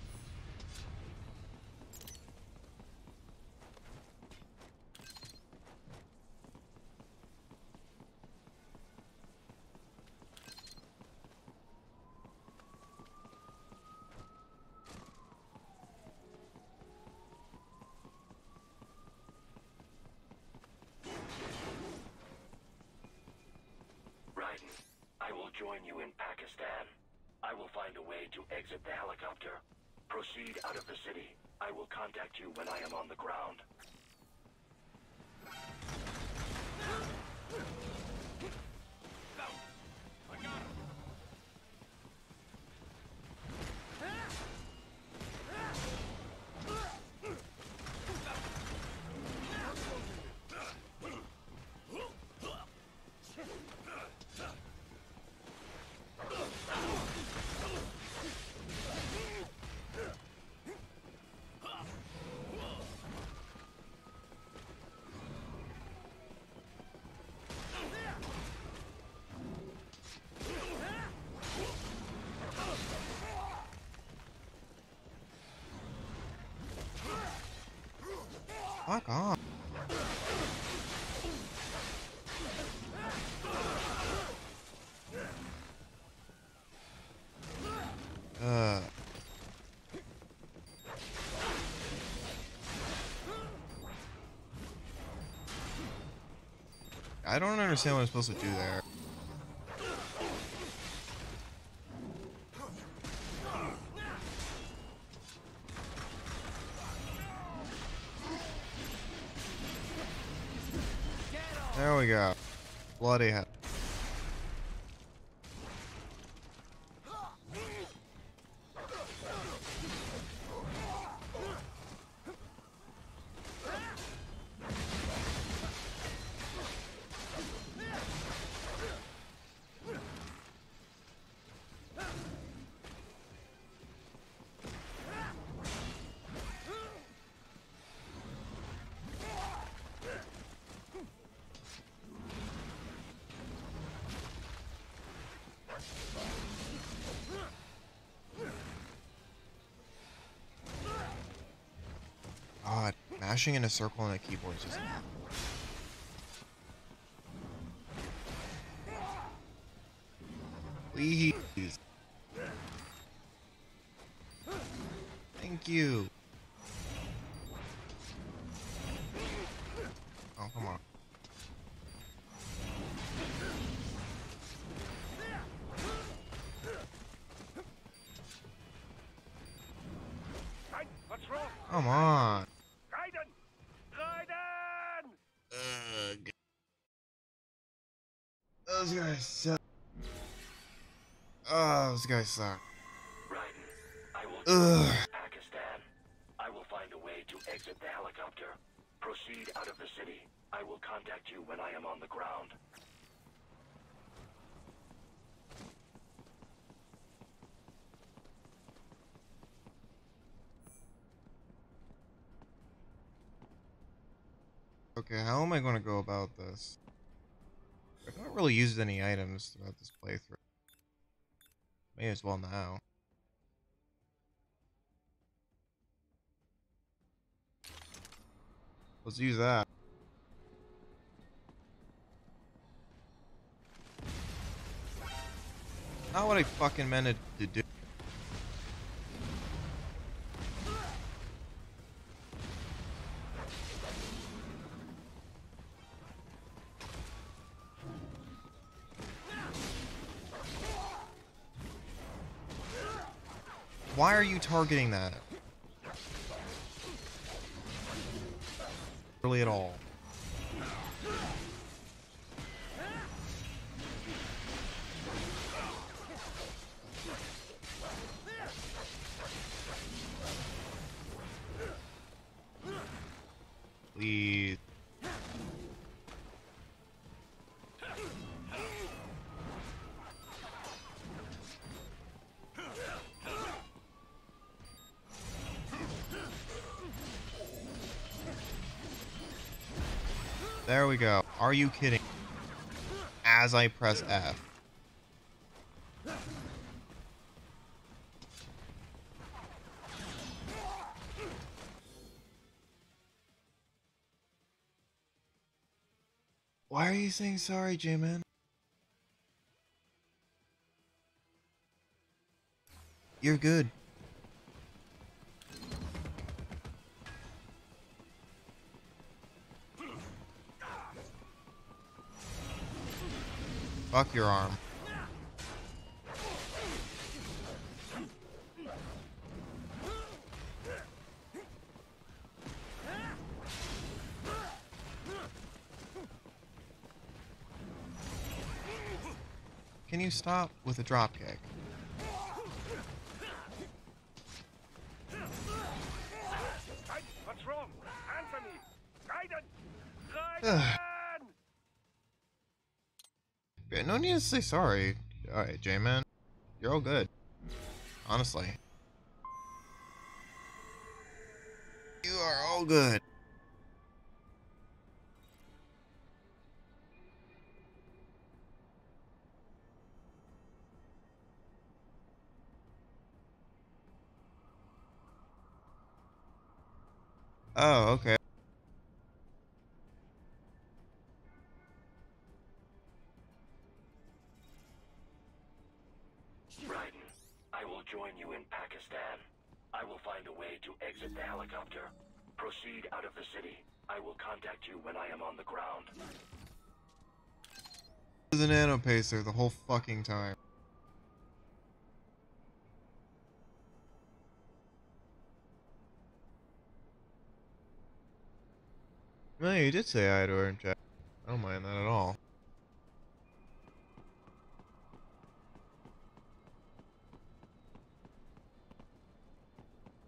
Fuck off. Uh. I don't understand what I'm supposed to do there. There God, mashing in a circle on a keyboard is just. Please. Ah, suck. Oh, those guys suck. Raiden, I will Ugh. Pakistan. I will find a way to exit the helicopter. Proceed out of the city. I will contact you when I am on the ground. Okay, how am I going to go about this? Haven't really used any items throughout this playthrough. May as well now. Let's use that. Not what I fucking meant to do. Targeting that? Are you kidding? As I press F. Why are you saying sorry, J-Man? You're good. Fuck your arm. Can you stop with a dropkick? What's wrong? Answer me! Guidance! Yeah, no need to say sorry. Alright, J-Man. You're all good. Honestly. You are all good. Oh, okay. Join you in Pakistan. I will find a way to exit the helicopter. Proceed out of the city. I will contact you when I am on the ground. was a nano pacer the whole fucking time. No, you did say hi to her, Jack. I don't mind that at all.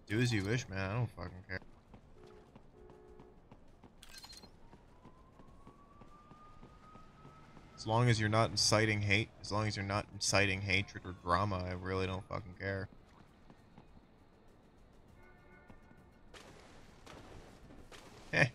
Do as you wish, man. I don't fucking care. As long as you're not inciting hate, as long as you're not inciting hatred or drama, I really don't fucking care. Eh.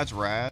That's rad.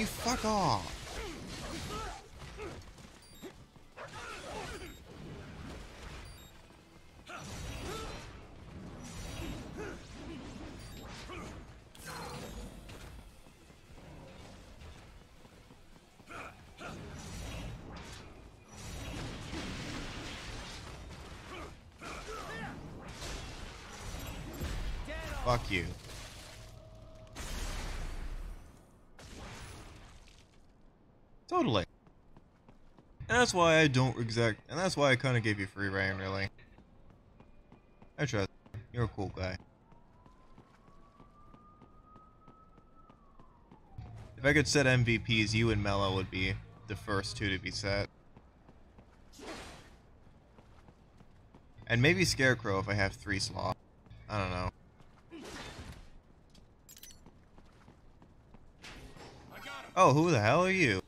You fuck off? Fuck you. That's why I don't exact, and that's why I kind of gave you free reign, really. I trust you. You're a cool guy. If I could set MVPs, you and Mello would be the first two to be set. And maybe Scarecrow if I have three slots. I don't know. Oh, who the hell are you?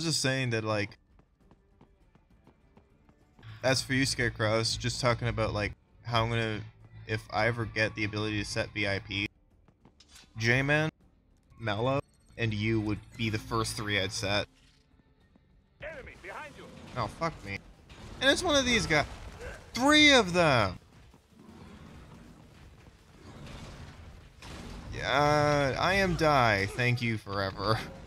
Was just saying that like as for you, Scarecrow, I was just talking about like how I'm gonna if I ever get the ability to set VIP, J-Man, Mello, and you would be the first three I'd set. Enemy behind you. Oh, fuck me. And it's one of these guys. Three of them! Yeah, I am die. Thank you forever.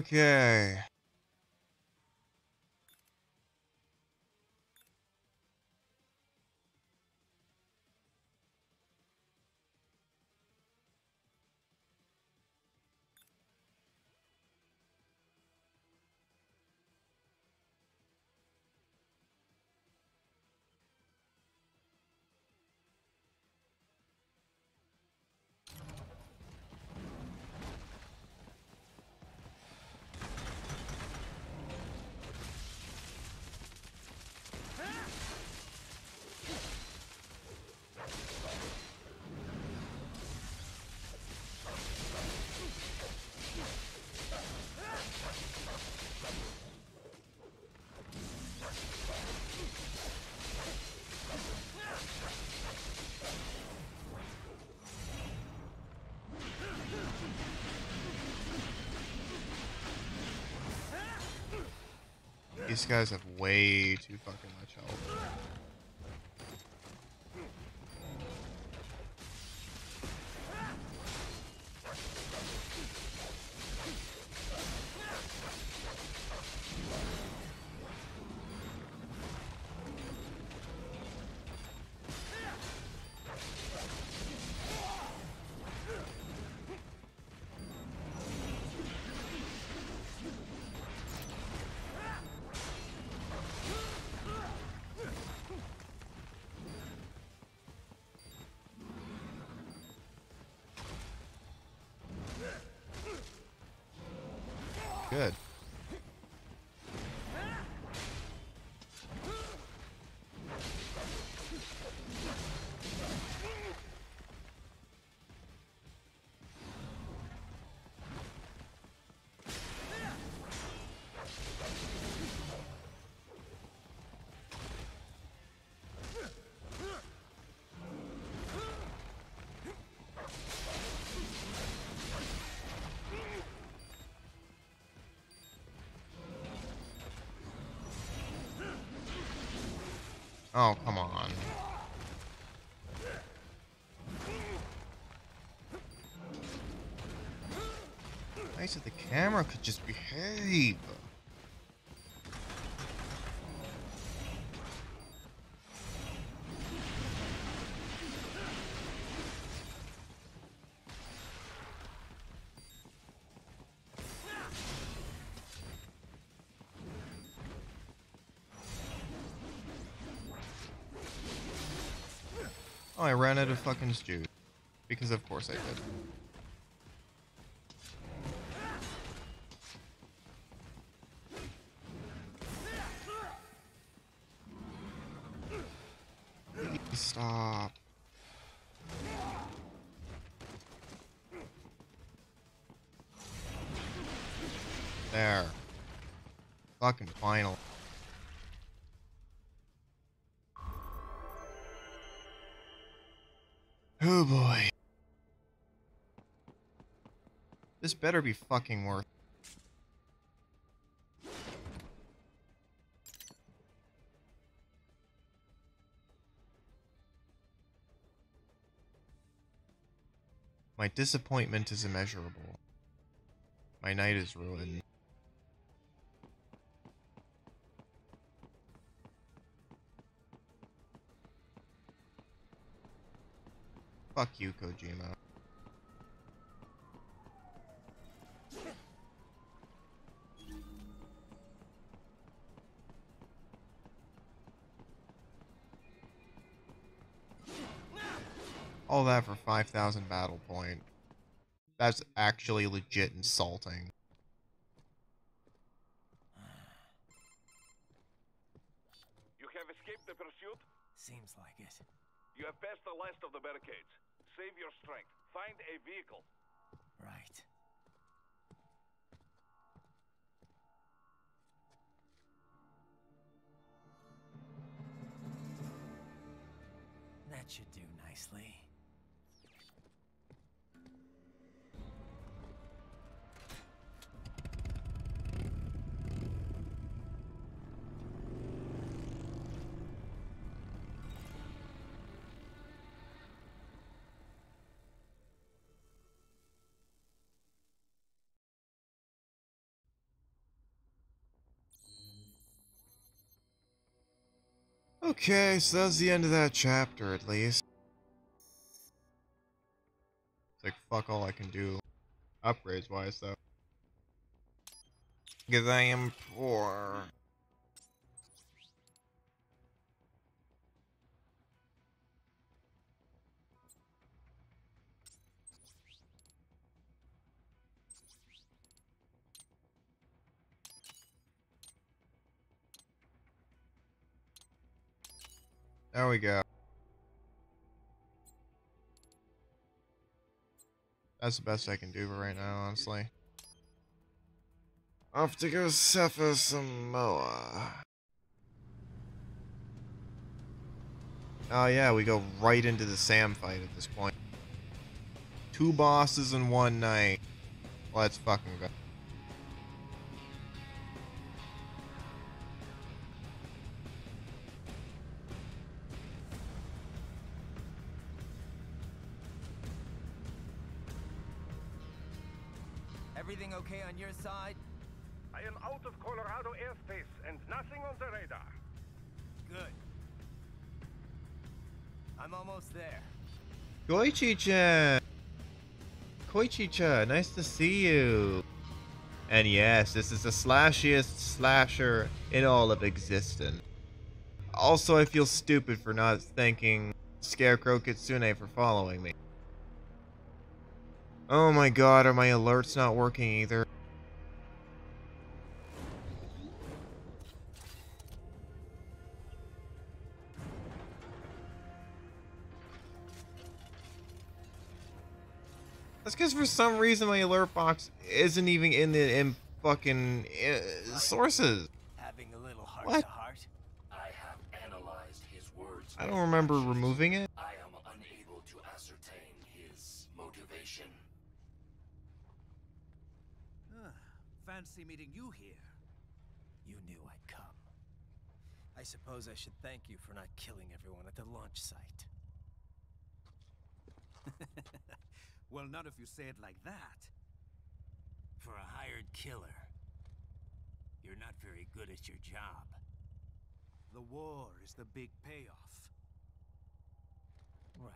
Okay. These guys have way too fucking camera could just behave. Oh, I ran out of fucking juice. Because of course I did. Better be fucking worth. My disappointment is immeasurable. My night is ruined. Fuck you, Kojima. 5,000 battle point. That's actually legit insulting. Okay, so that's the end of that chapter, at least. It's like, fuck all I can do. Upgrades wise, though. Because I am poor. There we go. That's the best I can do for right now, honestly. Off to go suffer Samoa. Oh yeah, we go right into the Sam fight at this point. Two bosses in one night. Let's fucking go. Nothing on the radar. Good. I'm almost there. Koichi-chan! Koichi-chan, nice to see you. And yes, this is the slashiest slasher in all of existence. Also, I feel stupid for not thanking Scarecrow Kitsune for following me. Oh my god, are my alerts not working either? Because for some reason my alert box isn't even in the in fucking uh, sources. Having a little heart What? to heart. I have analyzed his words. I don't remember removing it. I am unable to ascertain his motivation. Fancy meeting you here. You knew I'd come. I suppose I should thank you for not killing everyone at the launch site. Well, not if you say it like that. For a hired killer, you're not very good at your job. The war is the big payoff. Right.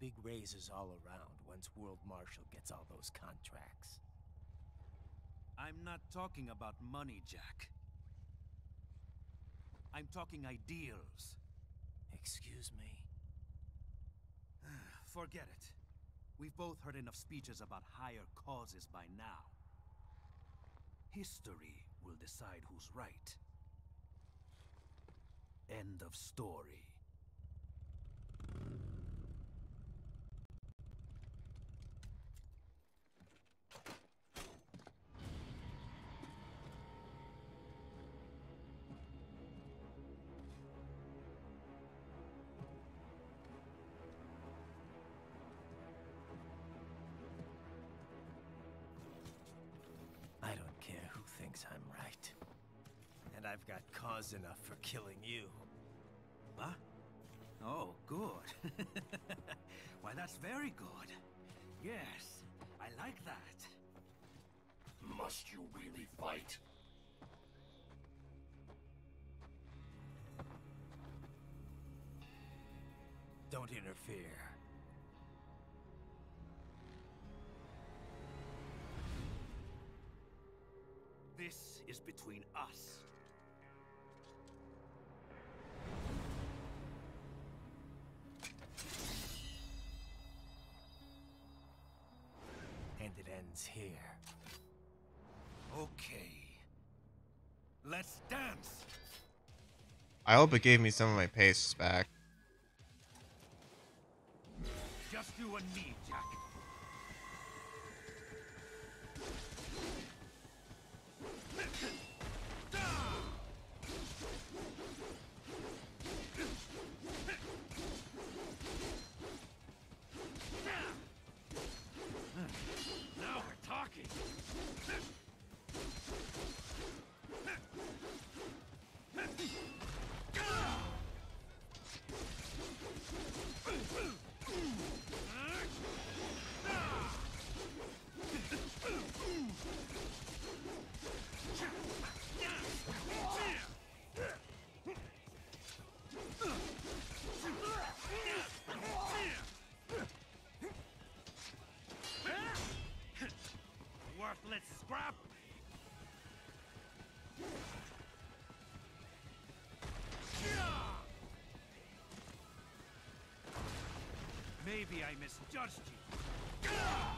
Big raises all around once World Marshal gets all those contracts. I'm not talking about money, Jack. I'm talking ideals. Excuse me? Forget it. We've both heard enough speeches about higher causes by now. History will decide who's right. End of story. I've got cause enough for killing you. Huh? Oh, good. Why, that's very good. Yes, I like that. Must you really fight? Don't interfere. This is between us. Ends here. Okay. Let's dance! I hope it gave me some of my pace back. Just you and me, Maybe I misjudged you.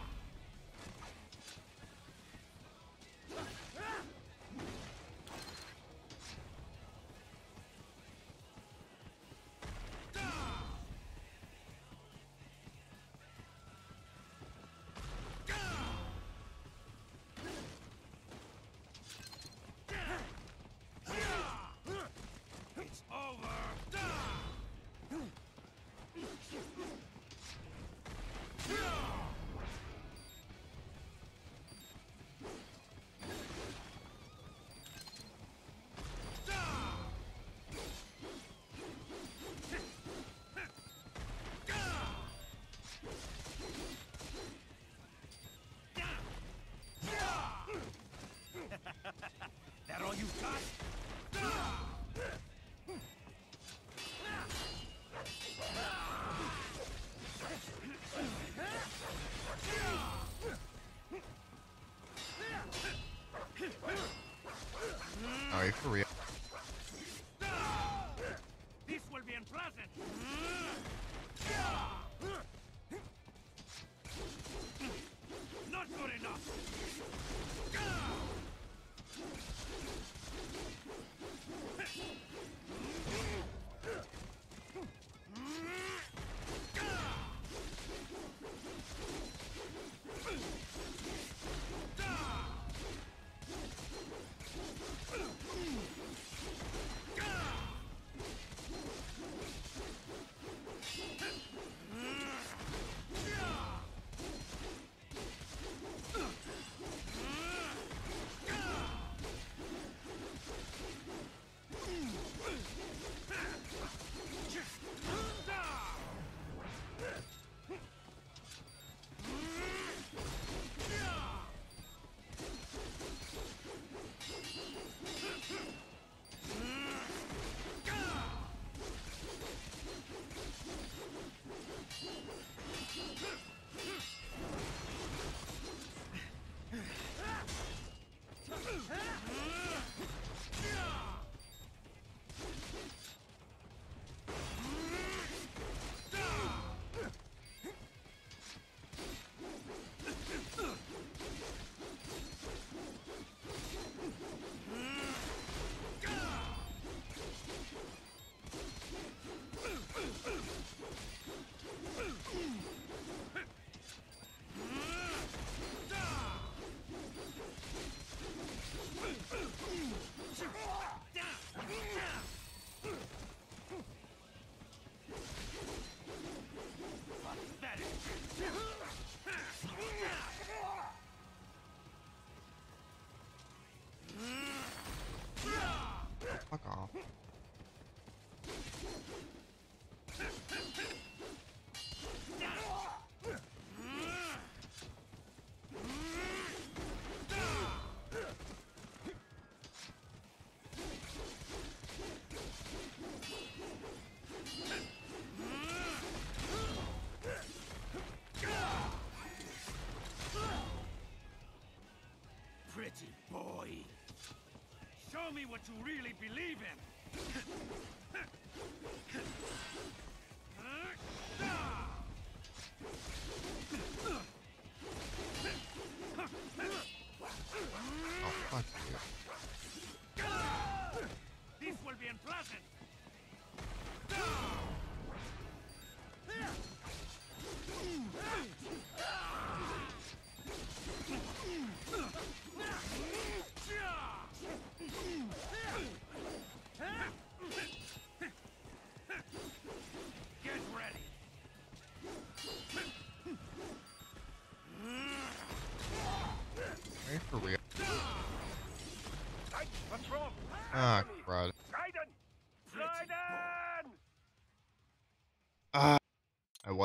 Me what you really believe in.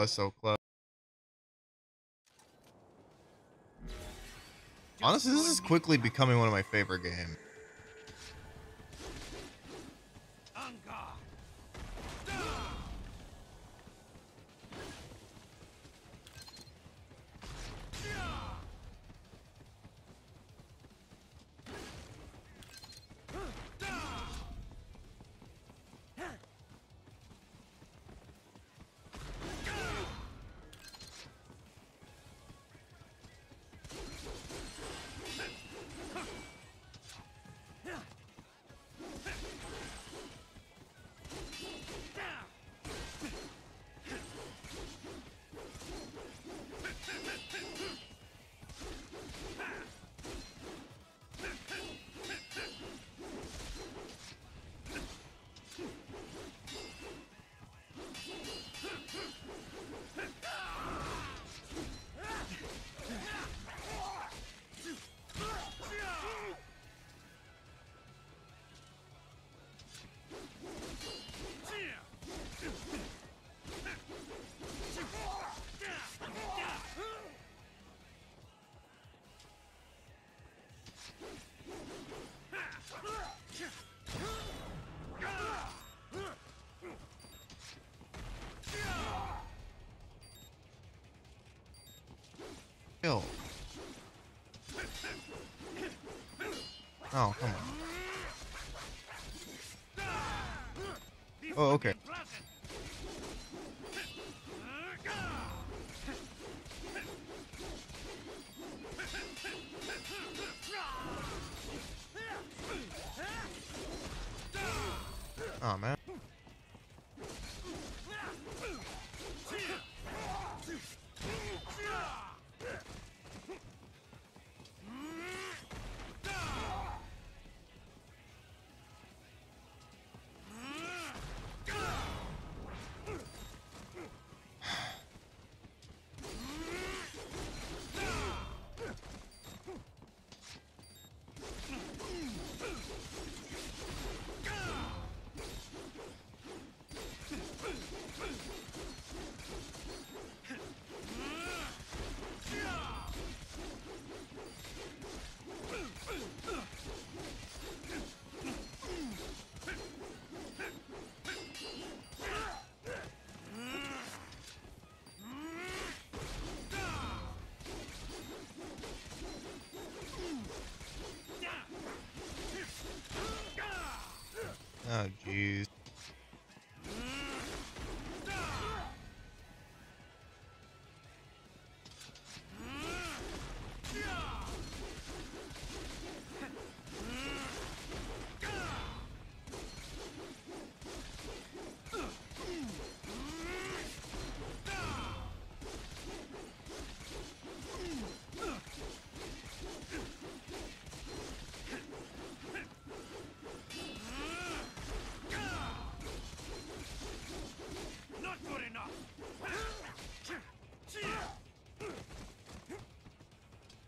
Was so close. Honestly, this is quickly becoming one of my favorite games.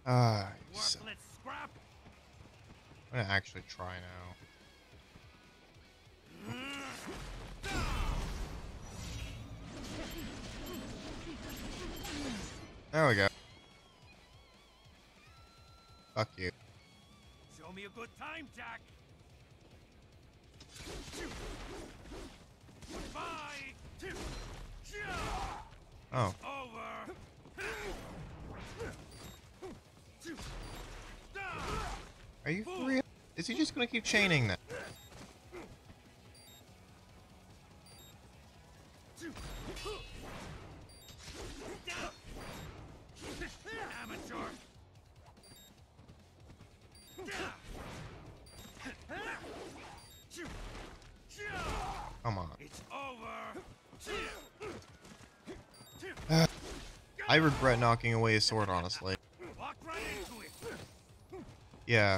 Ah, so- I'm gonna actually try now. Is he just gonna keep chaining that? Amateur. Come on. It's over. I regret knocking away his sword, honestly. Walk right into it. Yeah,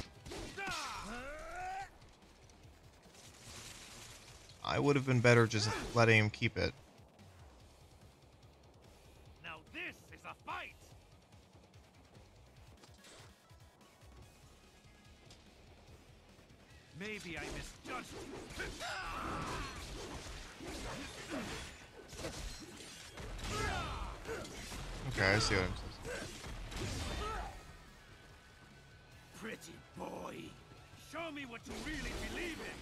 I would have been better just letting him keep it. Now this is a fight. Maybe I misjudged you. Okay, I see what I'm saying. Pretty boy. Show me what you really believe in.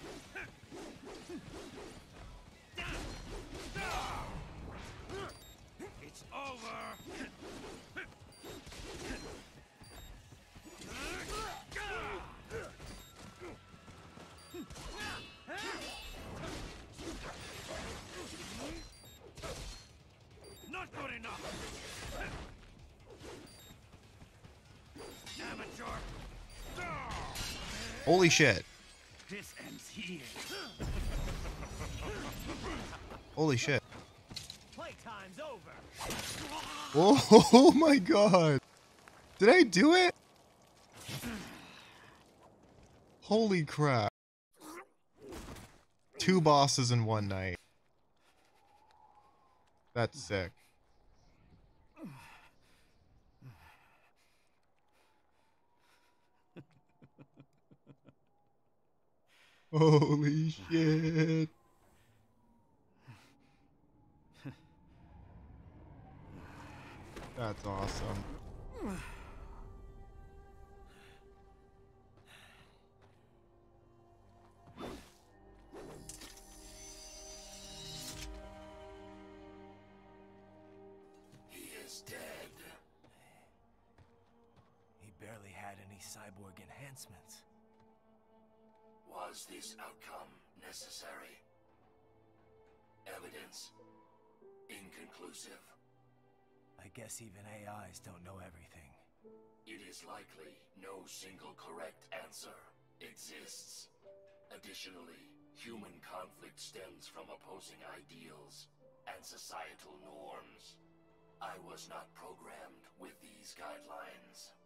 It's over. Not good enough. Amateur. Holy shit. This ends here. Holy shit. Playtime's over. Oh, oh my god. Did I do it? Holy crap. Two bosses in one night. That's sick. Holy shit. That's awesome. Hmm. Was this outcome necessary? Evidence inconclusive. I guess even AIs don't know everything. It is likely no single correct answer exists. Additionally, human conflict stems from opposing ideals and societal norms. I was not programmed with these guidelines.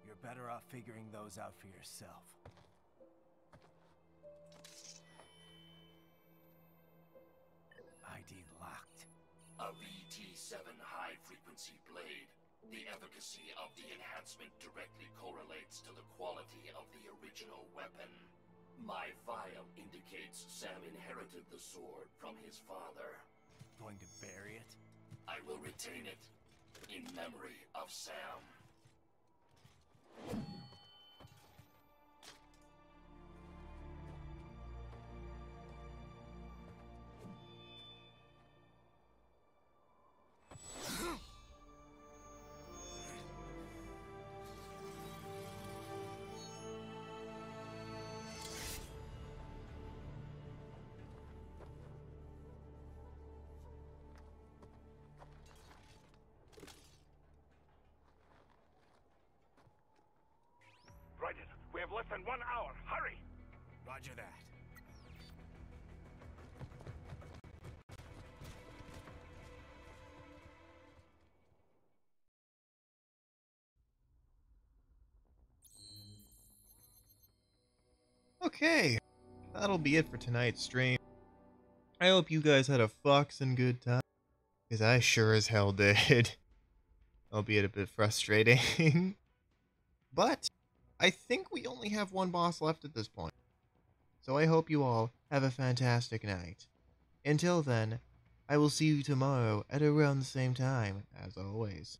You're better off figuring those out for yourself. A VT7 high-frequency blade. The efficacy of the enhancement directly correlates to the quality of the original weapon. My file indicates Sam inherited the sword from his father. Going to bury it? I will retain it in memory of Sam. Have less than one hour. Hurry! Roger that. Okay, that'll be it for tonight's stream. I hope you guys had a fucking good time. Because I sure as hell did. Albeit a bit frustrating. but, I think we only have one boss left at this point. So I hope you all have a fantastic night. Until then, I will see you tomorrow at around the same time, as always.